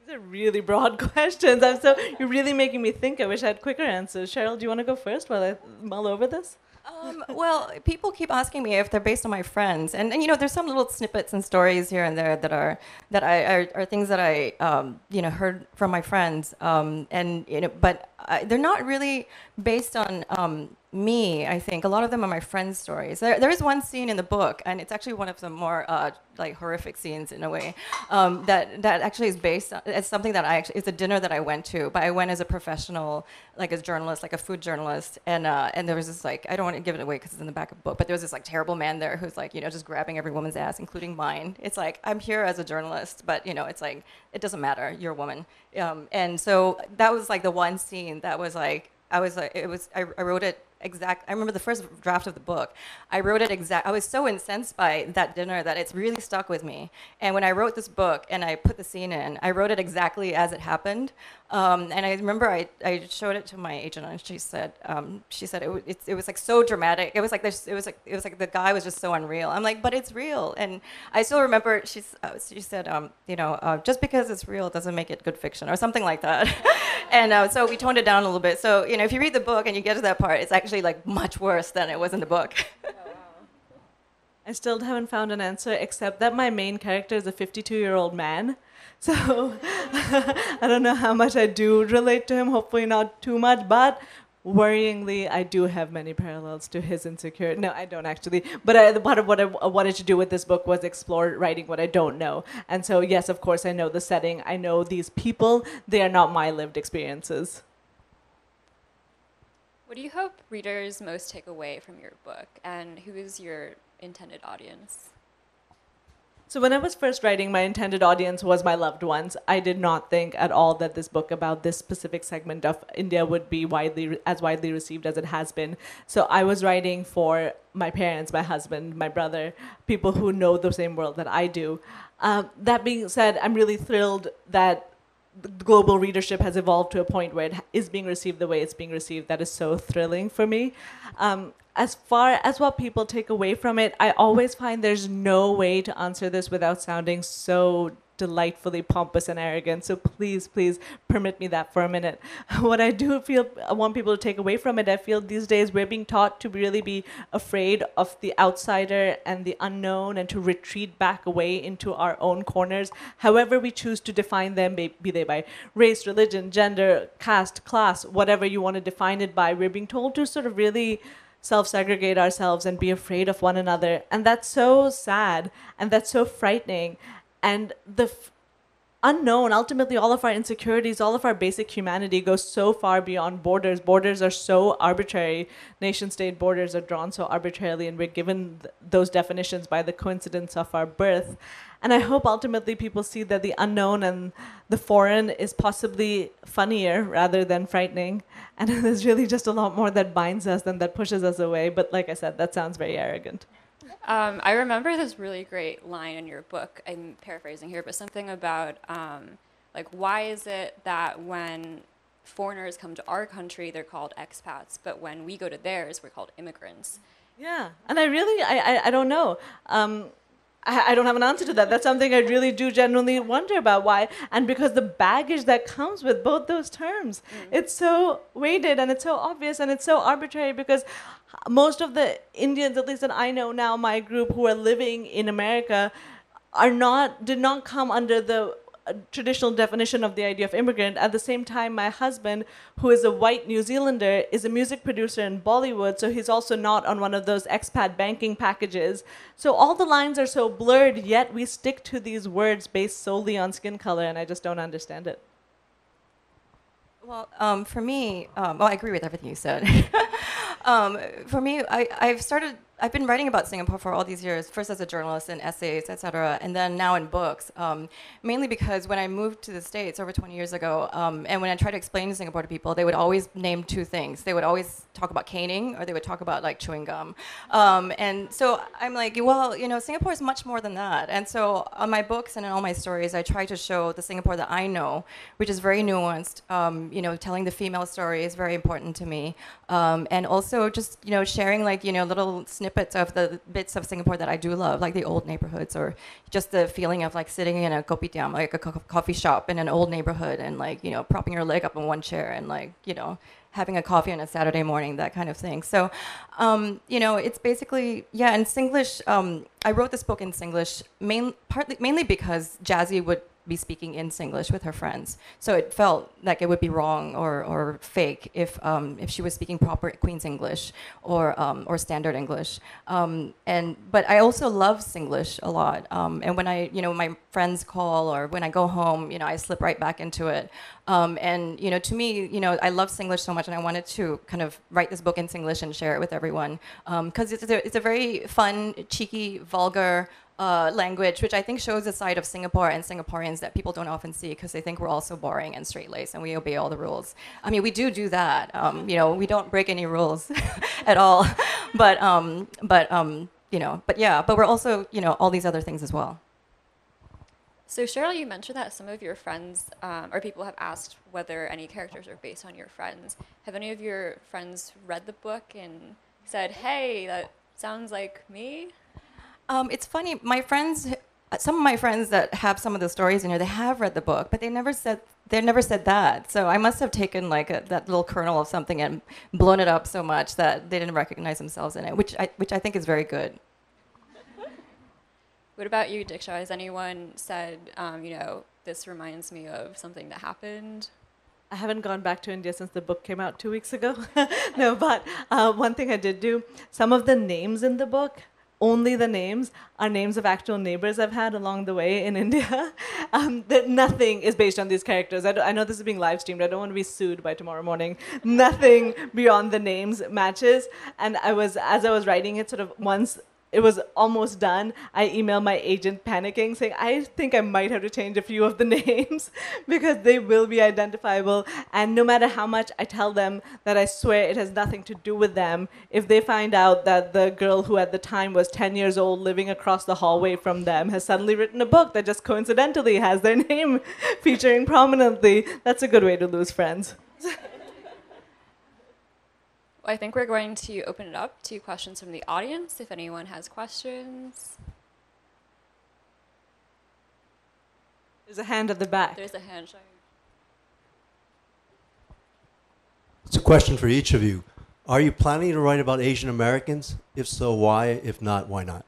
These are really broad questions. I'm so you're really making me think. I wish I had quicker answers. Cheryl, do you want to go first while I mull over this? Um, well, people keep asking me if they're based on my friends, and, and you know, there's some little snippets and stories here and there that are that I are, are things that I um, you know heard from my friends, um, and you know, but I, they're not really based on um, me, I think. A lot of them are my friends' stories. There, there is one scene in the book, and it's actually one of the more uh, like horrific scenes in a way, um, that that actually is based. On, it's something that I actually. It's a dinner that I went to, but I went as a professional, like as a journalist, like a food journalist, and uh, and there was this like I don't want to give it away because it's in the back of the book, but there was this like terrible man there who's like you know just grabbing every woman's ass, including mine. It's like I'm here as a journalist, but you know it's like it doesn't matter. You're a woman, um, and so that was like the one scene that was like I was like it was I, I wrote it exact. I remember the first draft of the book. I wrote it exact. I was so incensed by that dinner that it's really stuck with me. And when I wrote this book and I put the scene in, I wrote it exactly as it happened. Um, and I remember I, I showed it to my agent and she said um, she said it, it, it was like so dramatic. It was like this, it was like it was like the guy was just so unreal. I'm like, but it's real. And I still remember she uh, she said um, you know uh, just because it's real doesn't make it good fiction or something like that. and uh, so we toned it down a little bit. So you know if you read the book and you get to that part, it's actually actually like much worse than it was in the book. I still haven't found an answer except that my main character is a 52 year old man. So I don't know how much I do relate to him, hopefully not too much, but worryingly, I do have many parallels to his insecurity. No, I don't actually. But I, part of what I wanted to do with this book was explore writing what I don't know. And so, yes, of course, I know the setting, I know these people, they are not my lived experiences. What do you hope readers most take away from your book, and who is your intended audience? So when I was first writing, my intended audience was my loved ones. I did not think at all that this book about this specific segment of India would be widely as widely received as it has been. So I was writing for my parents, my husband, my brother, people who know the same world that I do. Um, that being said, I'm really thrilled that the global readership has evolved to a point where it is being received the way it's being received. That is so thrilling for me. Um, as far as what people take away from it, I always find there's no way to answer this without sounding so delightfully pompous and arrogant. So please, please permit me that for a minute. What I do feel I want people to take away from it, I feel these days we're being taught to really be afraid of the outsider and the unknown and to retreat back away into our own corners, however we choose to define them, be they by race, religion, gender, caste, class, whatever you want to define it by. We're being told to sort of really self segregate ourselves and be afraid of one another. And that's so sad and that's so frightening and the f- unknown ultimately all of our insecurities all of our basic humanity goes so far beyond borders. Borders are so arbitrary. Nation state borders are drawn so arbitrarily and we're given th- those definitions by the coincidence of our birth. And i hope ultimately people see that the unknown and the foreign is possibly funnier rather than frightening. And there's really just a lot more that binds us than that pushes us away. But like i said that sounds very arrogant um, I remember this really great line in your book. I'm paraphrasing here, but something about um, like why is it that when foreigners come to our country, they're called expats, but when we go to theirs, we're called immigrants. Yeah, and I really, I, I, I don't know. Um, I, I don't have an answer to that. That's something I really do genuinely wonder about why, and because the baggage that comes with both those terms, mm. it's so weighted and it's so obvious and it's so arbitrary because most of the Indians, at least that I know now, my group who are living in America, are not did not come under the traditional definition of the idea of immigrant. At the same time, my husband, who is a white New Zealander, is a music producer in Bollywood, so he's also not on one of those expat banking packages. So all the lines are so blurred, yet we stick to these words based solely on skin color, and I just don't understand it. Well, um, for me, um, well, I agree with everything you said. um, for me, I, I've started I've been writing about Singapore for all these years, first as a journalist in essays, etc., and then now in books. Um, mainly because when I moved to the States over 20 years ago, um, and when I tried to explain Singapore to people, they would always name two things. They would always talk about caning, or they would talk about like chewing gum. Um, and so I'm like, well, you know, Singapore is much more than that. And so on my books and in all my stories, I try to show the Singapore that I know, which is very nuanced. Um, you know, telling the female story is very important to me, um, and also just you know sharing like you know little snippets snippets of the bits of Singapore that I do love, like the old neighborhoods, or just the feeling of like sitting in a kopitiam, like a co- coffee shop in an old neighborhood, and like you know propping your leg up in one chair and like you know having a coffee on a Saturday morning, that kind of thing. So, um, you know, it's basically yeah. In Singlish, um, I wrote this book in Singlish main, partly mainly because Jazzy would be speaking in Singlish with her friends. So it felt like it would be wrong or, or fake if, um, if she was speaking proper Queen's English or, um, or standard English. Um, and, but I also love Singlish a lot. Um, and when I, you know, my friends call or when I go home, you know, I slip right back into it. Um, and, you know, to me, you know, I love Singlish so much and I wanted to kind of write this book in Singlish and share it with everyone. Because um, it's, a, it's a very fun, cheeky, vulgar, uh, language, which I think shows a side of Singapore and Singaporeans that people don't often see because they think we're all so boring and straight laced and we obey all the rules. I mean, we do do that. Um, you know, we don't break any rules at all. But um, but um, you know, but yeah, but we're also you know all these other things as well. So Cheryl, you mentioned that some of your friends um, or people have asked whether any characters are based on your friends. Have any of your friends read the book and said, "Hey, that sounds like me"? Um, it's funny. My friends, some of my friends that have some of the stories in here, they have read the book, but they never said they never said that. So I must have taken like a, that little kernel of something and blown it up so much that they didn't recognize themselves in it, which I, which I think is very good. What about you, Diksha? Has anyone said, um, you know, this reminds me of something that happened? I haven't gone back to India since the book came out two weeks ago. no, but uh, one thing I did do, some of the names in the book only the names are names of actual neighbors I've had along the way in India. Um, that nothing is based on these characters. I, I, know this is being live streamed. I don't want to be sued by tomorrow morning. Nothing beyond the names matches. And I was, as I was writing it, sort of once it was almost done, I emailed my agent panicking, saying, I think I might have to change a few of the names because they will be identifiable. And no matter how much I tell them that I swear it has nothing to do with them, if they find out that the girl who at the time was 10 years old living across the hallway from them has suddenly written a book that just coincidentally has their name featuring prominently, that's a good way to lose friends. Well, I think we're going to open it up to questions from the audience if anyone has questions. There's a hand at the back. There's a hand showing. It's a question for each of you. Are you planning to write about Asian Americans? If so, why? If not, why not?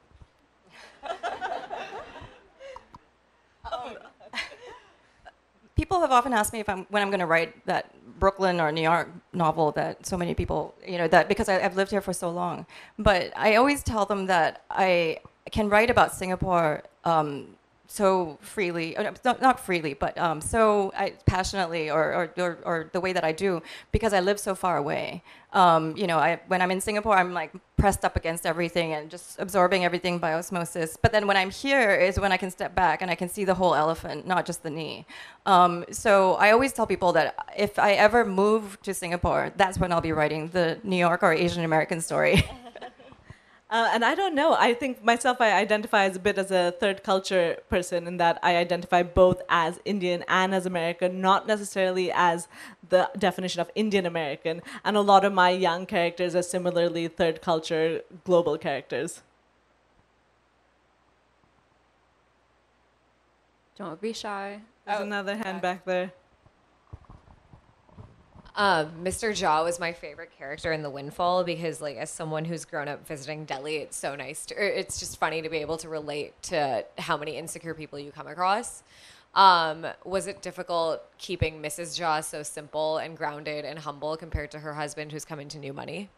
People have often asked me if I'm when I'm going to write that Brooklyn or New York novel that so many people, you know, that because I, have lived here for so long. But I always tell them that I can write about Singapore um, so freely, uh, not, not freely, but um, so I, passionately, or, or, or, or, the way that I do, because I live so far away. Um, you know, I, when I'm in Singapore, I'm like pressed up against everything and just absorbing everything by osmosis. But then when I'm here is when I can step back and I can see the whole elephant, not just the knee. Um, so I always tell people that if I ever move to Singapore, that's when I'll be writing the New York or Asian American story. Uh, and I don't know. I think myself, I identify as a bit as a third culture person in that I identify both as Indian and as American, not necessarily as the definition of Indian American. And a lot of my young characters are similarly third culture global characters. Don't be shy. There's oh, another hand back there. Um, Mr. Jha was my favorite character in The Windfall because, like, as someone who's grown up visiting Delhi, it's so nice. To, it's just funny to be able to relate to how many insecure people you come across. Um, was it difficult keeping Mrs. Jha so simple and grounded and humble compared to her husband who's coming to new money?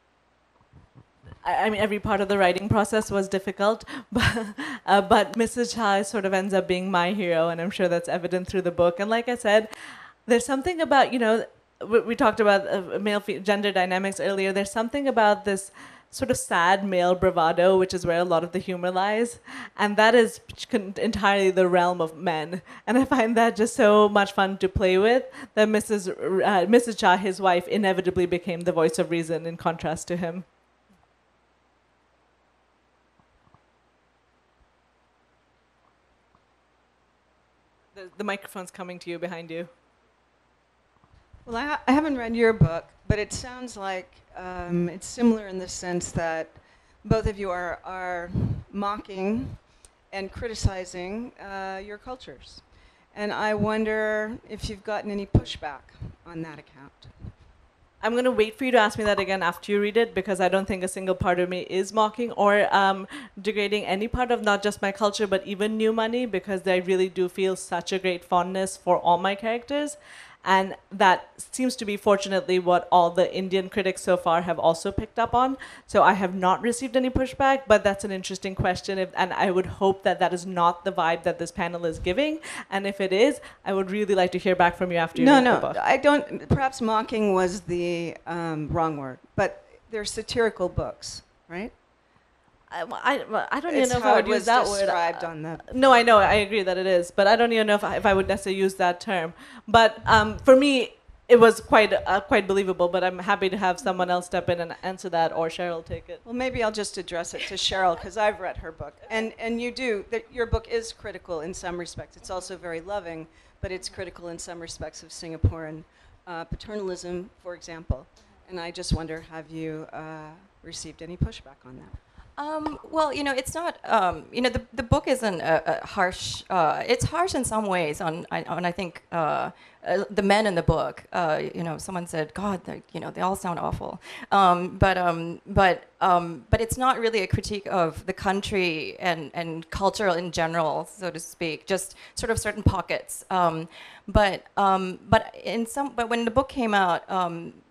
I mean, every part of the writing process was difficult, but, uh, but Mrs. Jha sort of ends up being my hero, and I'm sure that's evident through the book. And like I said, there's something about, you know, we talked about uh, male gender dynamics earlier. There's something about this sort of sad male bravado, which is where a lot of the humor lies, and that is entirely the realm of men. And I find that just so much fun to play with. That Mrs. Uh, Mrs. Jha, his wife, inevitably became the voice of reason in contrast to him. The, the microphone's coming to you behind you. Well, I, ha- I haven't read your book, but it sounds like um, it's similar in the sense that both of you are, are mocking and criticizing uh, your cultures. And I wonder if you've gotten any pushback on that account. I'm going to wait for you to ask me that again after you read it because I don't think a single part of me is mocking or um, degrading any part of not just my culture but even new money because I really do feel such a great fondness for all my characters. And that seems to be, fortunately, what all the Indian critics so far have also picked up on. So I have not received any pushback, but that's an interesting question. If, and I would hope that that is not the vibe that this panel is giving. And if it is, I would really like to hear back from you after you no, read no, the book. No, I don't. Perhaps mocking was the um, wrong word, but they're satirical books, right? I, I, I don't even know if I would use that word. On the no, I know, I agree that it is, but I don't even know if I, if I would necessarily use that term. But um, for me, it was quite uh, quite believable. But I'm happy to have someone else step in and answer that, or Cheryl take it. Well, maybe I'll just address it to Cheryl because I've read her book, and and you do that. Your book is critical in some respects. It's also very loving, but it's critical in some respects of Singaporean uh, paternalism, for example. And I just wonder, have you uh, received any pushback on that? Um, well, you know, it's not. Um, you know, the, the book isn't a, a harsh. Uh, it's harsh in some ways. On, on I think uh, uh, the men in the book. Uh, you know, someone said, "God, you know, they all sound awful." Um, but um, but um, but it's not really a critique of the country and and culture in general, so to speak. Just sort of certain pockets. Um, but but in some. But when the book came out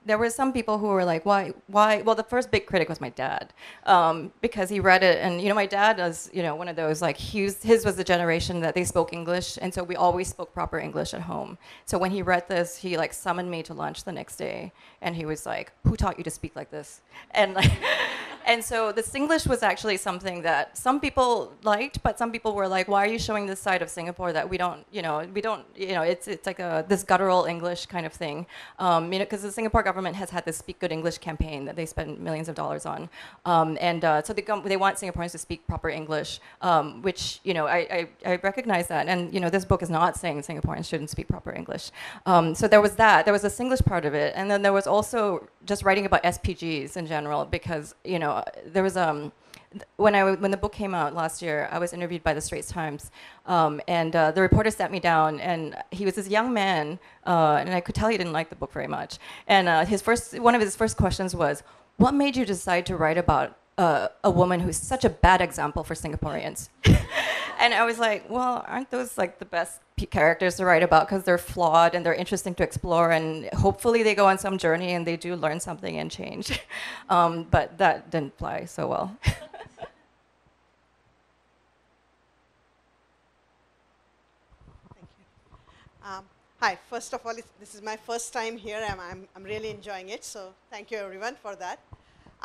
there were some people who were like, why, why? Well, the first big critic was my dad, um, because he read it, and you know, my dad was, you know, one of those like his, his was the generation that they spoke English, and so we always spoke proper English at home. So when he read this, he like summoned me to lunch the next day, and he was like, "Who taught you to speak like this?" And like, and so the Singlish was actually something that some people liked, but some people were like, "Why are you showing this side of Singapore that we don't, you know, we don't, you know, it's it's like a this guttural English kind of thing." Um, you know, because the Singapore government has had this Speak Good English campaign that they spend millions of dollars on, um, and uh, so they they want Singaporeans to speak proper English, um, which you know I, I I recognize that, and you know this book is not saying Singaporeans shouldn't speak proper English. Um, so there was that. There was a Singlish part of it, and then there was also just writing about SPGs in general because you know there was um when I when the book came out last year, I was interviewed by the Straits Times, um, and uh, the reporter sat me down, and he was this young man, uh, and I could tell he didn't like the book very much. And uh, his first one of his first questions was, "What made you decide to write about uh, a woman who's such a bad example for Singaporeans?" and I was like, "Well, aren't those like the best characters to write about because they're flawed and they're interesting to explore, and hopefully they go on some journey and they do learn something and change." um, but that didn't fly so well. Um, hi, first of all, this is my first time here and I'm, I'm really enjoying it, so thank you everyone for that.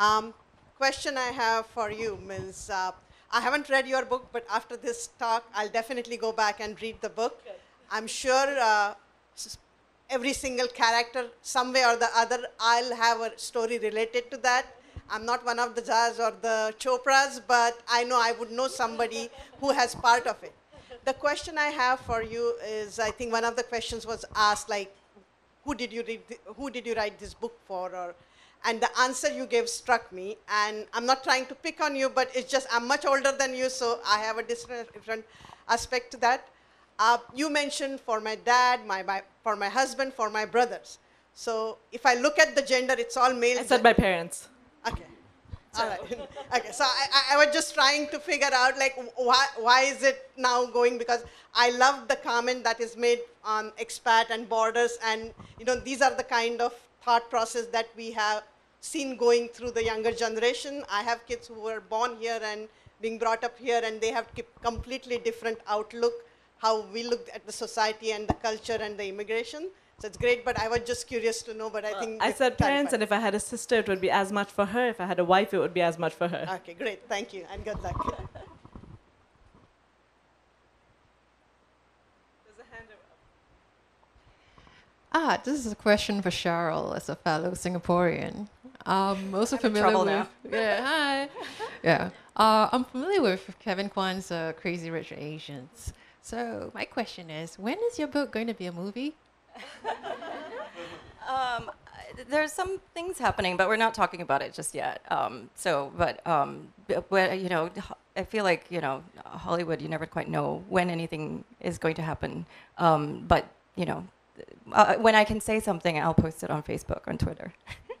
Um, question I have for you, Ms. Uh, I haven't read your book, but after this talk, I'll definitely go back and read the book. I'm sure uh, every single character, some way or the other, I'll have a story related to that. I'm not one of the Jhas or the Chopras, but I know I would know somebody who has part of it. The question I have for you is, I think one of the questions was asked, like, who did you read, who did you write this book for, or, and the answer you gave struck me. And I'm not trying to pick on you, but it's just I'm much older than you, so I have a different, different aspect to that. Uh, you mentioned for my dad, my, my for my husband, for my brothers. So if I look at the gender, it's all male. I said my parents. Okay. All right. okay. So I, I- I was just trying to figure out like why, why is it now going because I love the comment that is made on expat and borders and you know these are the kind of thought process that we have seen going through the younger generation. I have kids who were born here and being brought up here and they have completely different outlook how we look at the society and the culture and the immigration. So it's great, but I was just curious to know. But I think I said parents, and if I had a sister, it would be as much for her. If I had a wife, it would be as much for her. Okay, great. Thank you, and good luck. Ah, this is a question for Cheryl as a fellow Singaporean. Um, also I'm familiar with now. yeah, hi, yeah. Uh, I'm familiar with Kevin Kwan's uh, Crazy Rich Asians. So my question is, when is your book going to be a movie? Um, there's some things happening, but we're not talking about it just yet. Um, so, but, um, but you know, I feel like you know, Hollywood, you never quite know when anything is going to happen. Um, but you know, uh, when I can say something, I'll post it on Facebook, on Twitter.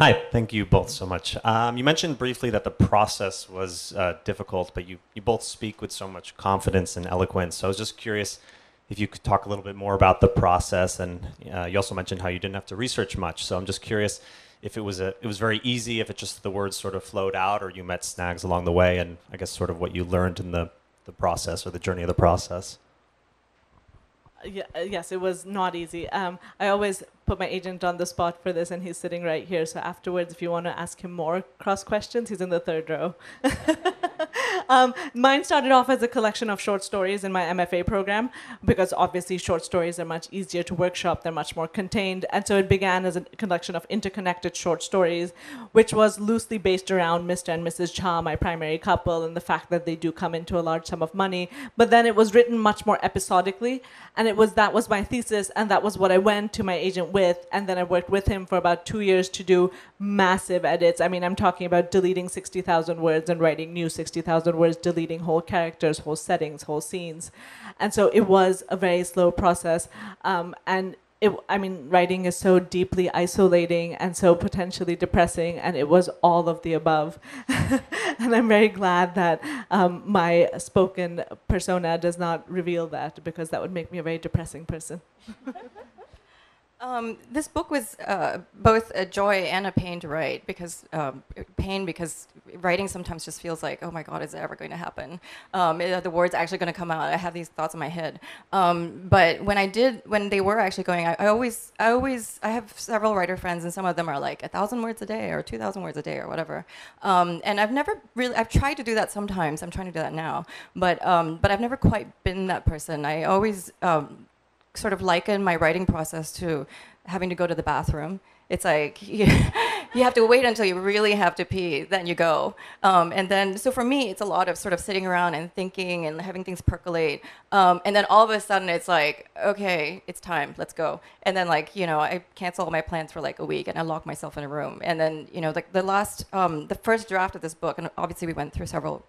Hi, thank you both so much. Um, you mentioned briefly that the process was uh, difficult, but you, you both speak with so much confidence and eloquence. So I was just curious if you could talk a little bit more about the process. And uh, you also mentioned how you didn't have to research much. So I'm just curious if it was a, it was very easy, if it just the words sort of flowed out, or you met snags along the way, and I guess sort of what you learned in the, the process or the journey of the process. Yeah, uh, yes, it was not easy. Um, I always put my agent on the spot for this, and he's sitting right here. So afterwards, if you want to ask him more cross questions, he's in the third row. um, mine started off as a collection of short stories in my MFA program because obviously short stories are much easier to workshop. They're much more contained, and so it began as a collection of interconnected short stories, which was loosely based around Mr. and Mrs. Jha, my primary couple, and the fact that they do come into a large sum of money. But then it was written much more episodically, and it was that was my thesis, and that was what I went to my agent with, and then I worked with him for about two years to do massive edits. I mean, I'm talking about deleting 60,000 words and writing new 60,000 words, deleting whole characters, whole settings, whole scenes, and so it was a very slow process, um, and it, I mean, writing is so deeply isolating and so potentially depressing, and it was all of the above. and I'm very glad that um, my spoken persona does not reveal that because that would make me a very depressing person. Um, this book was uh, both a joy and a pain to write because um, pain because writing sometimes just feels like oh my god is it ever going to happen? Um, are the words actually going to come out? I have these thoughts in my head. Um, but when I did, when they were actually going, I, I, always, I always, I have several writer friends and some of them are like a thousand words a day or two thousand words a day or whatever. Um, and I've never really, I've tried to do that sometimes. I'm trying to do that now, but um, but I've never quite been that person. I always sort of liken my writing process to having to go to the bathroom. It's like you, you have to wait until you really have to pee, then you go. Um, and then, so for me, it's a lot of sort of sitting around and thinking and having things percolate. Um, and then all of a sudden, it's like, okay, it's time, let's go. And then, like, you know, I cancel all my plans for like a week and I lock myself in a room. And then, you know, like the last, um, the first draft of this book, and obviously we went through several,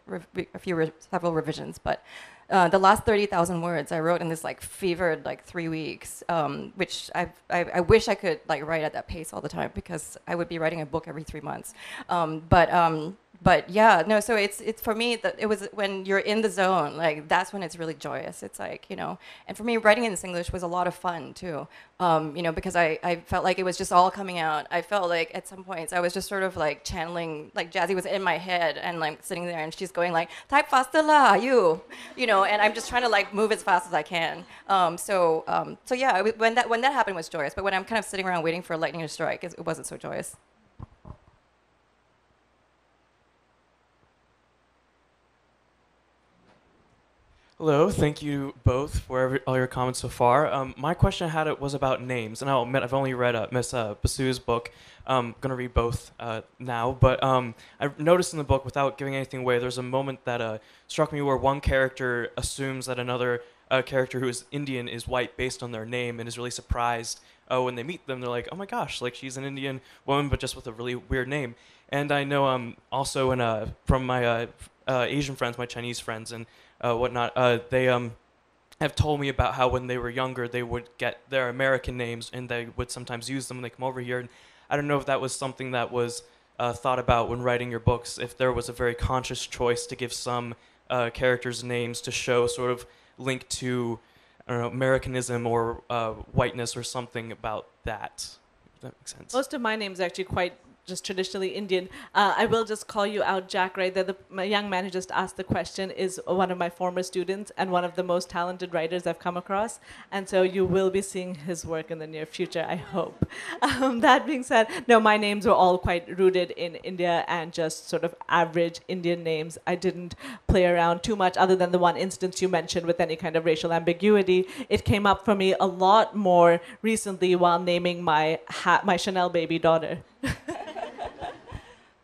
a few, several revisions, but uh, the last 30,000 words I wrote in this like fevered like three weeks, um, which i I, I wish I could like write at that pace all the time because I would be writing a book every three months. Um, but um, but yeah, no. So it's it's for me that it was when you're in the zone, like that's when it's really joyous. It's like you know, and for me, writing in English was a lot of fun too. Um, you know, because I, I felt like it was just all coming out. I felt like at some points I was just sort of like channeling, like Jazzy was in my head and like sitting there and she's going like, type faster la, you, you know, and I'm just trying to like move as fast as I can. Um, so um, so yeah, when that when that happened was joyous. But when I'm kind of sitting around waiting for lightning to strike, it, it wasn't so joyous. Hello, thank you both for every, all your comments so far. Um, my question I had it was about names, and I'll admit I've only read uh, Miss uh, Basu's book. I'm gonna read both uh, now, but um, I noticed in the book, without giving anything away, there's a moment that uh, struck me where one character assumes that another uh, character who is Indian is white based on their name, and is really surprised uh, when they meet them. They're like, "Oh my gosh, like she's an Indian woman, but just with a really weird name." And I know um, also in, uh, from my uh, uh, Asian friends, my Chinese friends, and uh, whatnot. Uh, they um, have told me about how when they were younger, they would get their American names and they would sometimes use them when they come over here. And I don't know if that was something that was uh, thought about when writing your books, if there was a very conscious choice to give some uh, characters names to show sort of link to know, Americanism or uh, whiteness or something about that. If that makes sense. Most of my names actually quite just traditionally Indian. Uh, I will just call you out, Jack, right there. The young man who just asked the question is one of my former students and one of the most talented writers I've come across. And so you will be seeing his work in the near future, I hope. Um, that being said, no, my names were all quite rooted in India and just sort of average Indian names. I didn't play around too much, other than the one instance you mentioned with any kind of racial ambiguity. It came up for me a lot more recently while naming my, my Chanel baby daughter.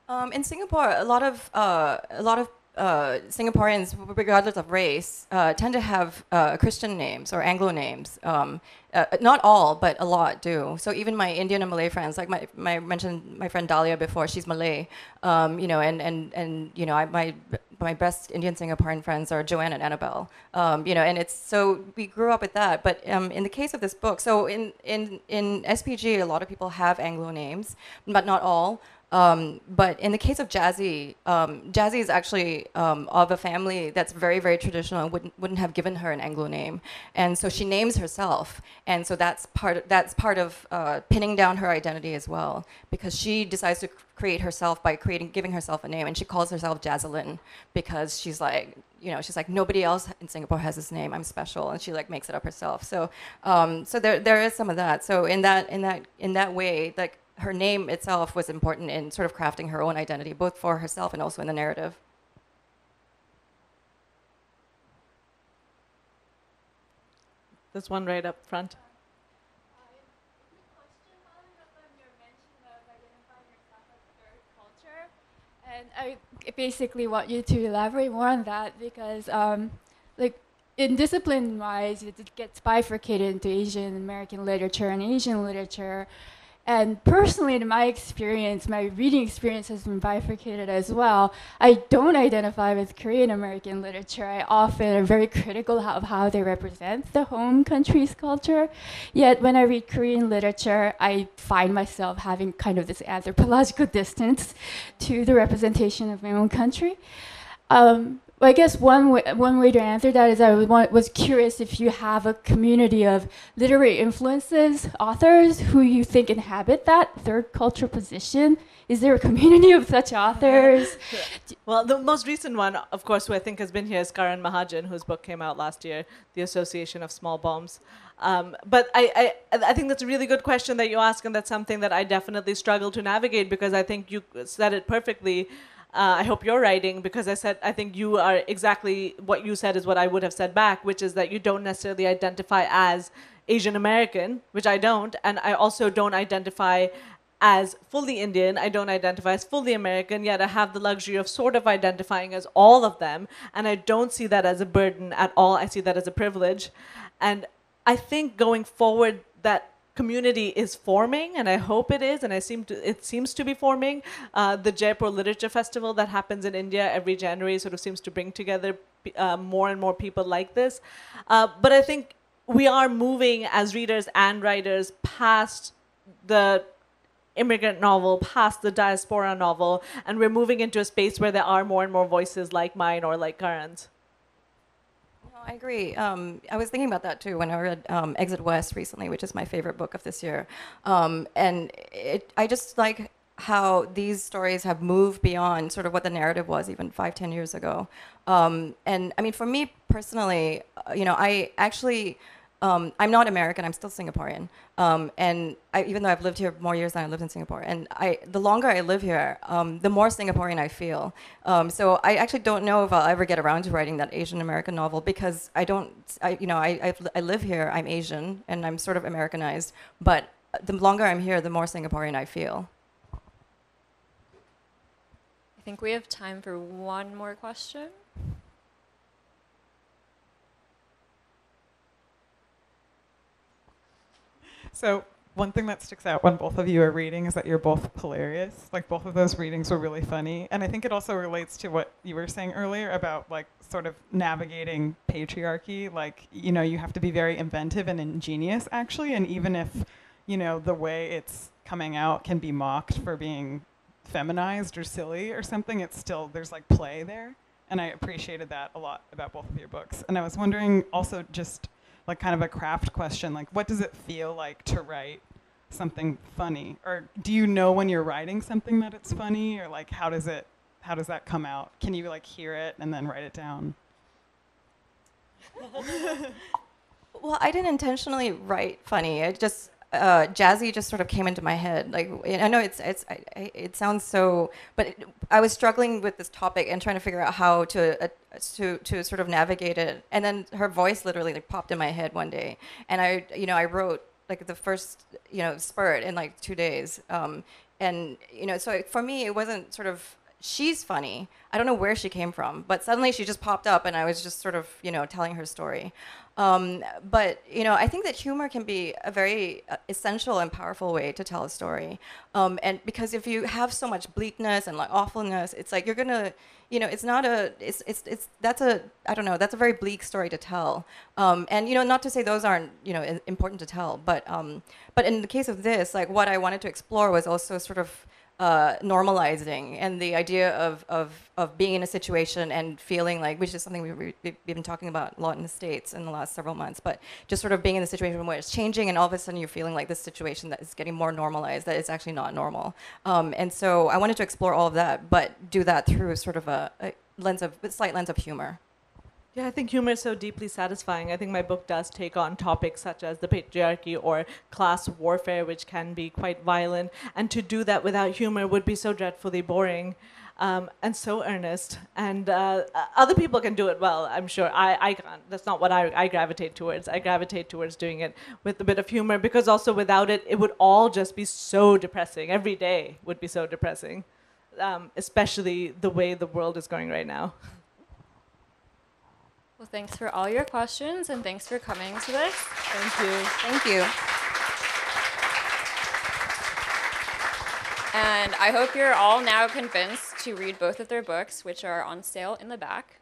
Um, in Singapore, a lot of uh, a lot of uh, Singaporeans, regardless of race, uh, tend to have uh, Christian names or Anglo names. Um, uh, not all, but a lot do. So even my Indian and Malay friends, like my, my mentioned my friend Dahlia before, she's Malay. Um, you know, and and and you know, I, my my best Indian Singaporean friends are Joanne and Annabelle. Um, you know, and it's so we grew up with that. But um, in the case of this book, so in in in SPG, a lot of people have Anglo names, but not all. Um, but in the case of Jazzy, um, Jazzy is actually um, of a family that's very, very traditional and wouldn't, wouldn't have given her an Anglo name. And so she names herself. And so that's part of, that's part of uh, pinning down her identity as well, because she decides to create herself by creating, giving herself a name. And she calls herself Jazzalyn because she's like, you know, she's like, nobody else in Singapore has this name. I'm special. And she like makes it up herself. So, um, so there, there is some of that. So in that, in that, in that way, like, her name itself was important in sort of crafting her own identity, both for herself and also in the narrative. There's one right up front. And I basically want you to elaborate more on that because, um, like, in discipline-wise, it gets bifurcated into Asian American literature and Asian literature. And personally, in my experience, my reading experience has been bifurcated as well. I don't identify with Korean American literature. I often am very critical of how they represent the home country's culture. Yet, when I read Korean literature, I find myself having kind of this anthropological distance to the representation of my own country. Um, Well, I guess one way, one way to answer that is I was, curious if you have a community of literary influences, authors who you think inhabit that third culture position. Is there a community of such authors? Well, the most recent one, of course, who I think has been here is Karan Mahajan, whose book came out last year, The Association of Small Bombs. Um, but I, I, I think that's a really good question that you ask, and that's something that I definitely struggle to navigate because I think you said it perfectly. Uh, I hope you're writing because I said I think you are exactly what you said is what I would have said back, which is that you don't necessarily identify as Asian American, which I don't, and I also don't identify as fully Indian. I don't identify as fully American, yet I have the luxury of sort of identifying as all of them, and I don't see that as a burden at all. I see that as a privilege, and I think going forward that community is forming, and I hope it is, and I seem to it seems to be forming. Uh, the Jaipur Literature Festival that happens in India every January sort of seems to bring together uh, more and more people like this. Uh, but I think we are moving as readers and writers past the immigrant novel, past the diaspora novel, and we're moving into a space where there are more and more voices like mine or like Karan's. I agree. Um, I was thinking about that too when I read um, Exit West recently, which is my favorite book of this year. Um, and it, I just like how these stories have moved beyond sort of what the narrative was even five, ten years ago. Um, and I mean, for me personally, uh, you know, I actually um, I'm not American. I'm still Singaporean. Um, and I, even though I've lived here more years than I lived in Singapore, and I, the longer I live here, um, the more Singaporean I feel. Um, so I actually don't know if I'll ever get around to writing that Asian American novel because I don't, I, you know, I, I, I live here. I'm Asian and I'm sort of Americanized. But the longer I'm here, the more Singaporean I feel. I think we have time for one more question. So one thing that sticks out when both of you are reading is that you're both hilarious. Like both of those readings were really funny. And I think it also relates to what you were saying earlier about like sort of navigating patriarchy. Like, you know, you have to be very inventive and ingenious actually. And even if, you know, the way it's coming out can be mocked for being feminized or silly or something, it's still there's like play there. And I appreciated that a lot about both of your books. And I was wondering also just like kind of a craft question like what does it feel like to write something funny? Or do you know when you're writing something that it's funny? Or like how does it how does that come out? Can you like hear it and then write it down? Well i didn't intentionally write funny. I just uh, jazzy just sort of came into my head. Like I know it's it's I, it sounds so, but it, I was struggling with this topic and trying to figure out how to uh, to to sort of navigate it. And then her voice literally like popped in my head one day, and I you know I wrote like the first you know spurt in like two days. Um, and you know so for me it wasn't sort of she's funny. I don't know where she came from, but suddenly she just popped up, and I was just sort of, you know, telling her story. Um, but you know, I think that humor can be a very uh, essential and powerful way to tell a story. Um, and because if you have so much bleakness and like awfulness, it's like you're gonna, you know, it's not a, it's it's it's that's a, I don't know, that's a very bleak story to tell. Um, and you know, not to say those aren't, you know, important to tell, but um, but in the case of this, like what I wanted to explore was also sort of uh, normalizing and the idea of, of, of being in a situation and feeling like, which is something we, we've been talking about a lot in the States in the last several months, but just sort of being in a situation where it's changing and all of a sudden you're feeling like this situation that is getting more normalized, that it's actually not normal. Um, and so I wanted to explore all of that, but do that through sort of a, a lens of, a slight lens of humor. Yeah, I think humor is so deeply satisfying. I think my book does take on topics such as the patriarchy or class warfare, which can be quite violent. And to do that without humor would be so dreadfully boring um, and so earnest. And uh, other people can do it well, I'm sure. I, I can't. That's not what I, I gravitate towards. I gravitate towards doing it with a bit of humor because also without it, it would all just be so depressing. Every day would be so depressing, um, especially the way the world is going right now. Well, thanks for all your questions and thanks for coming to this. Thank you. Thank you. And I hope you're all now convinced to read both of their books, which are on sale in the back.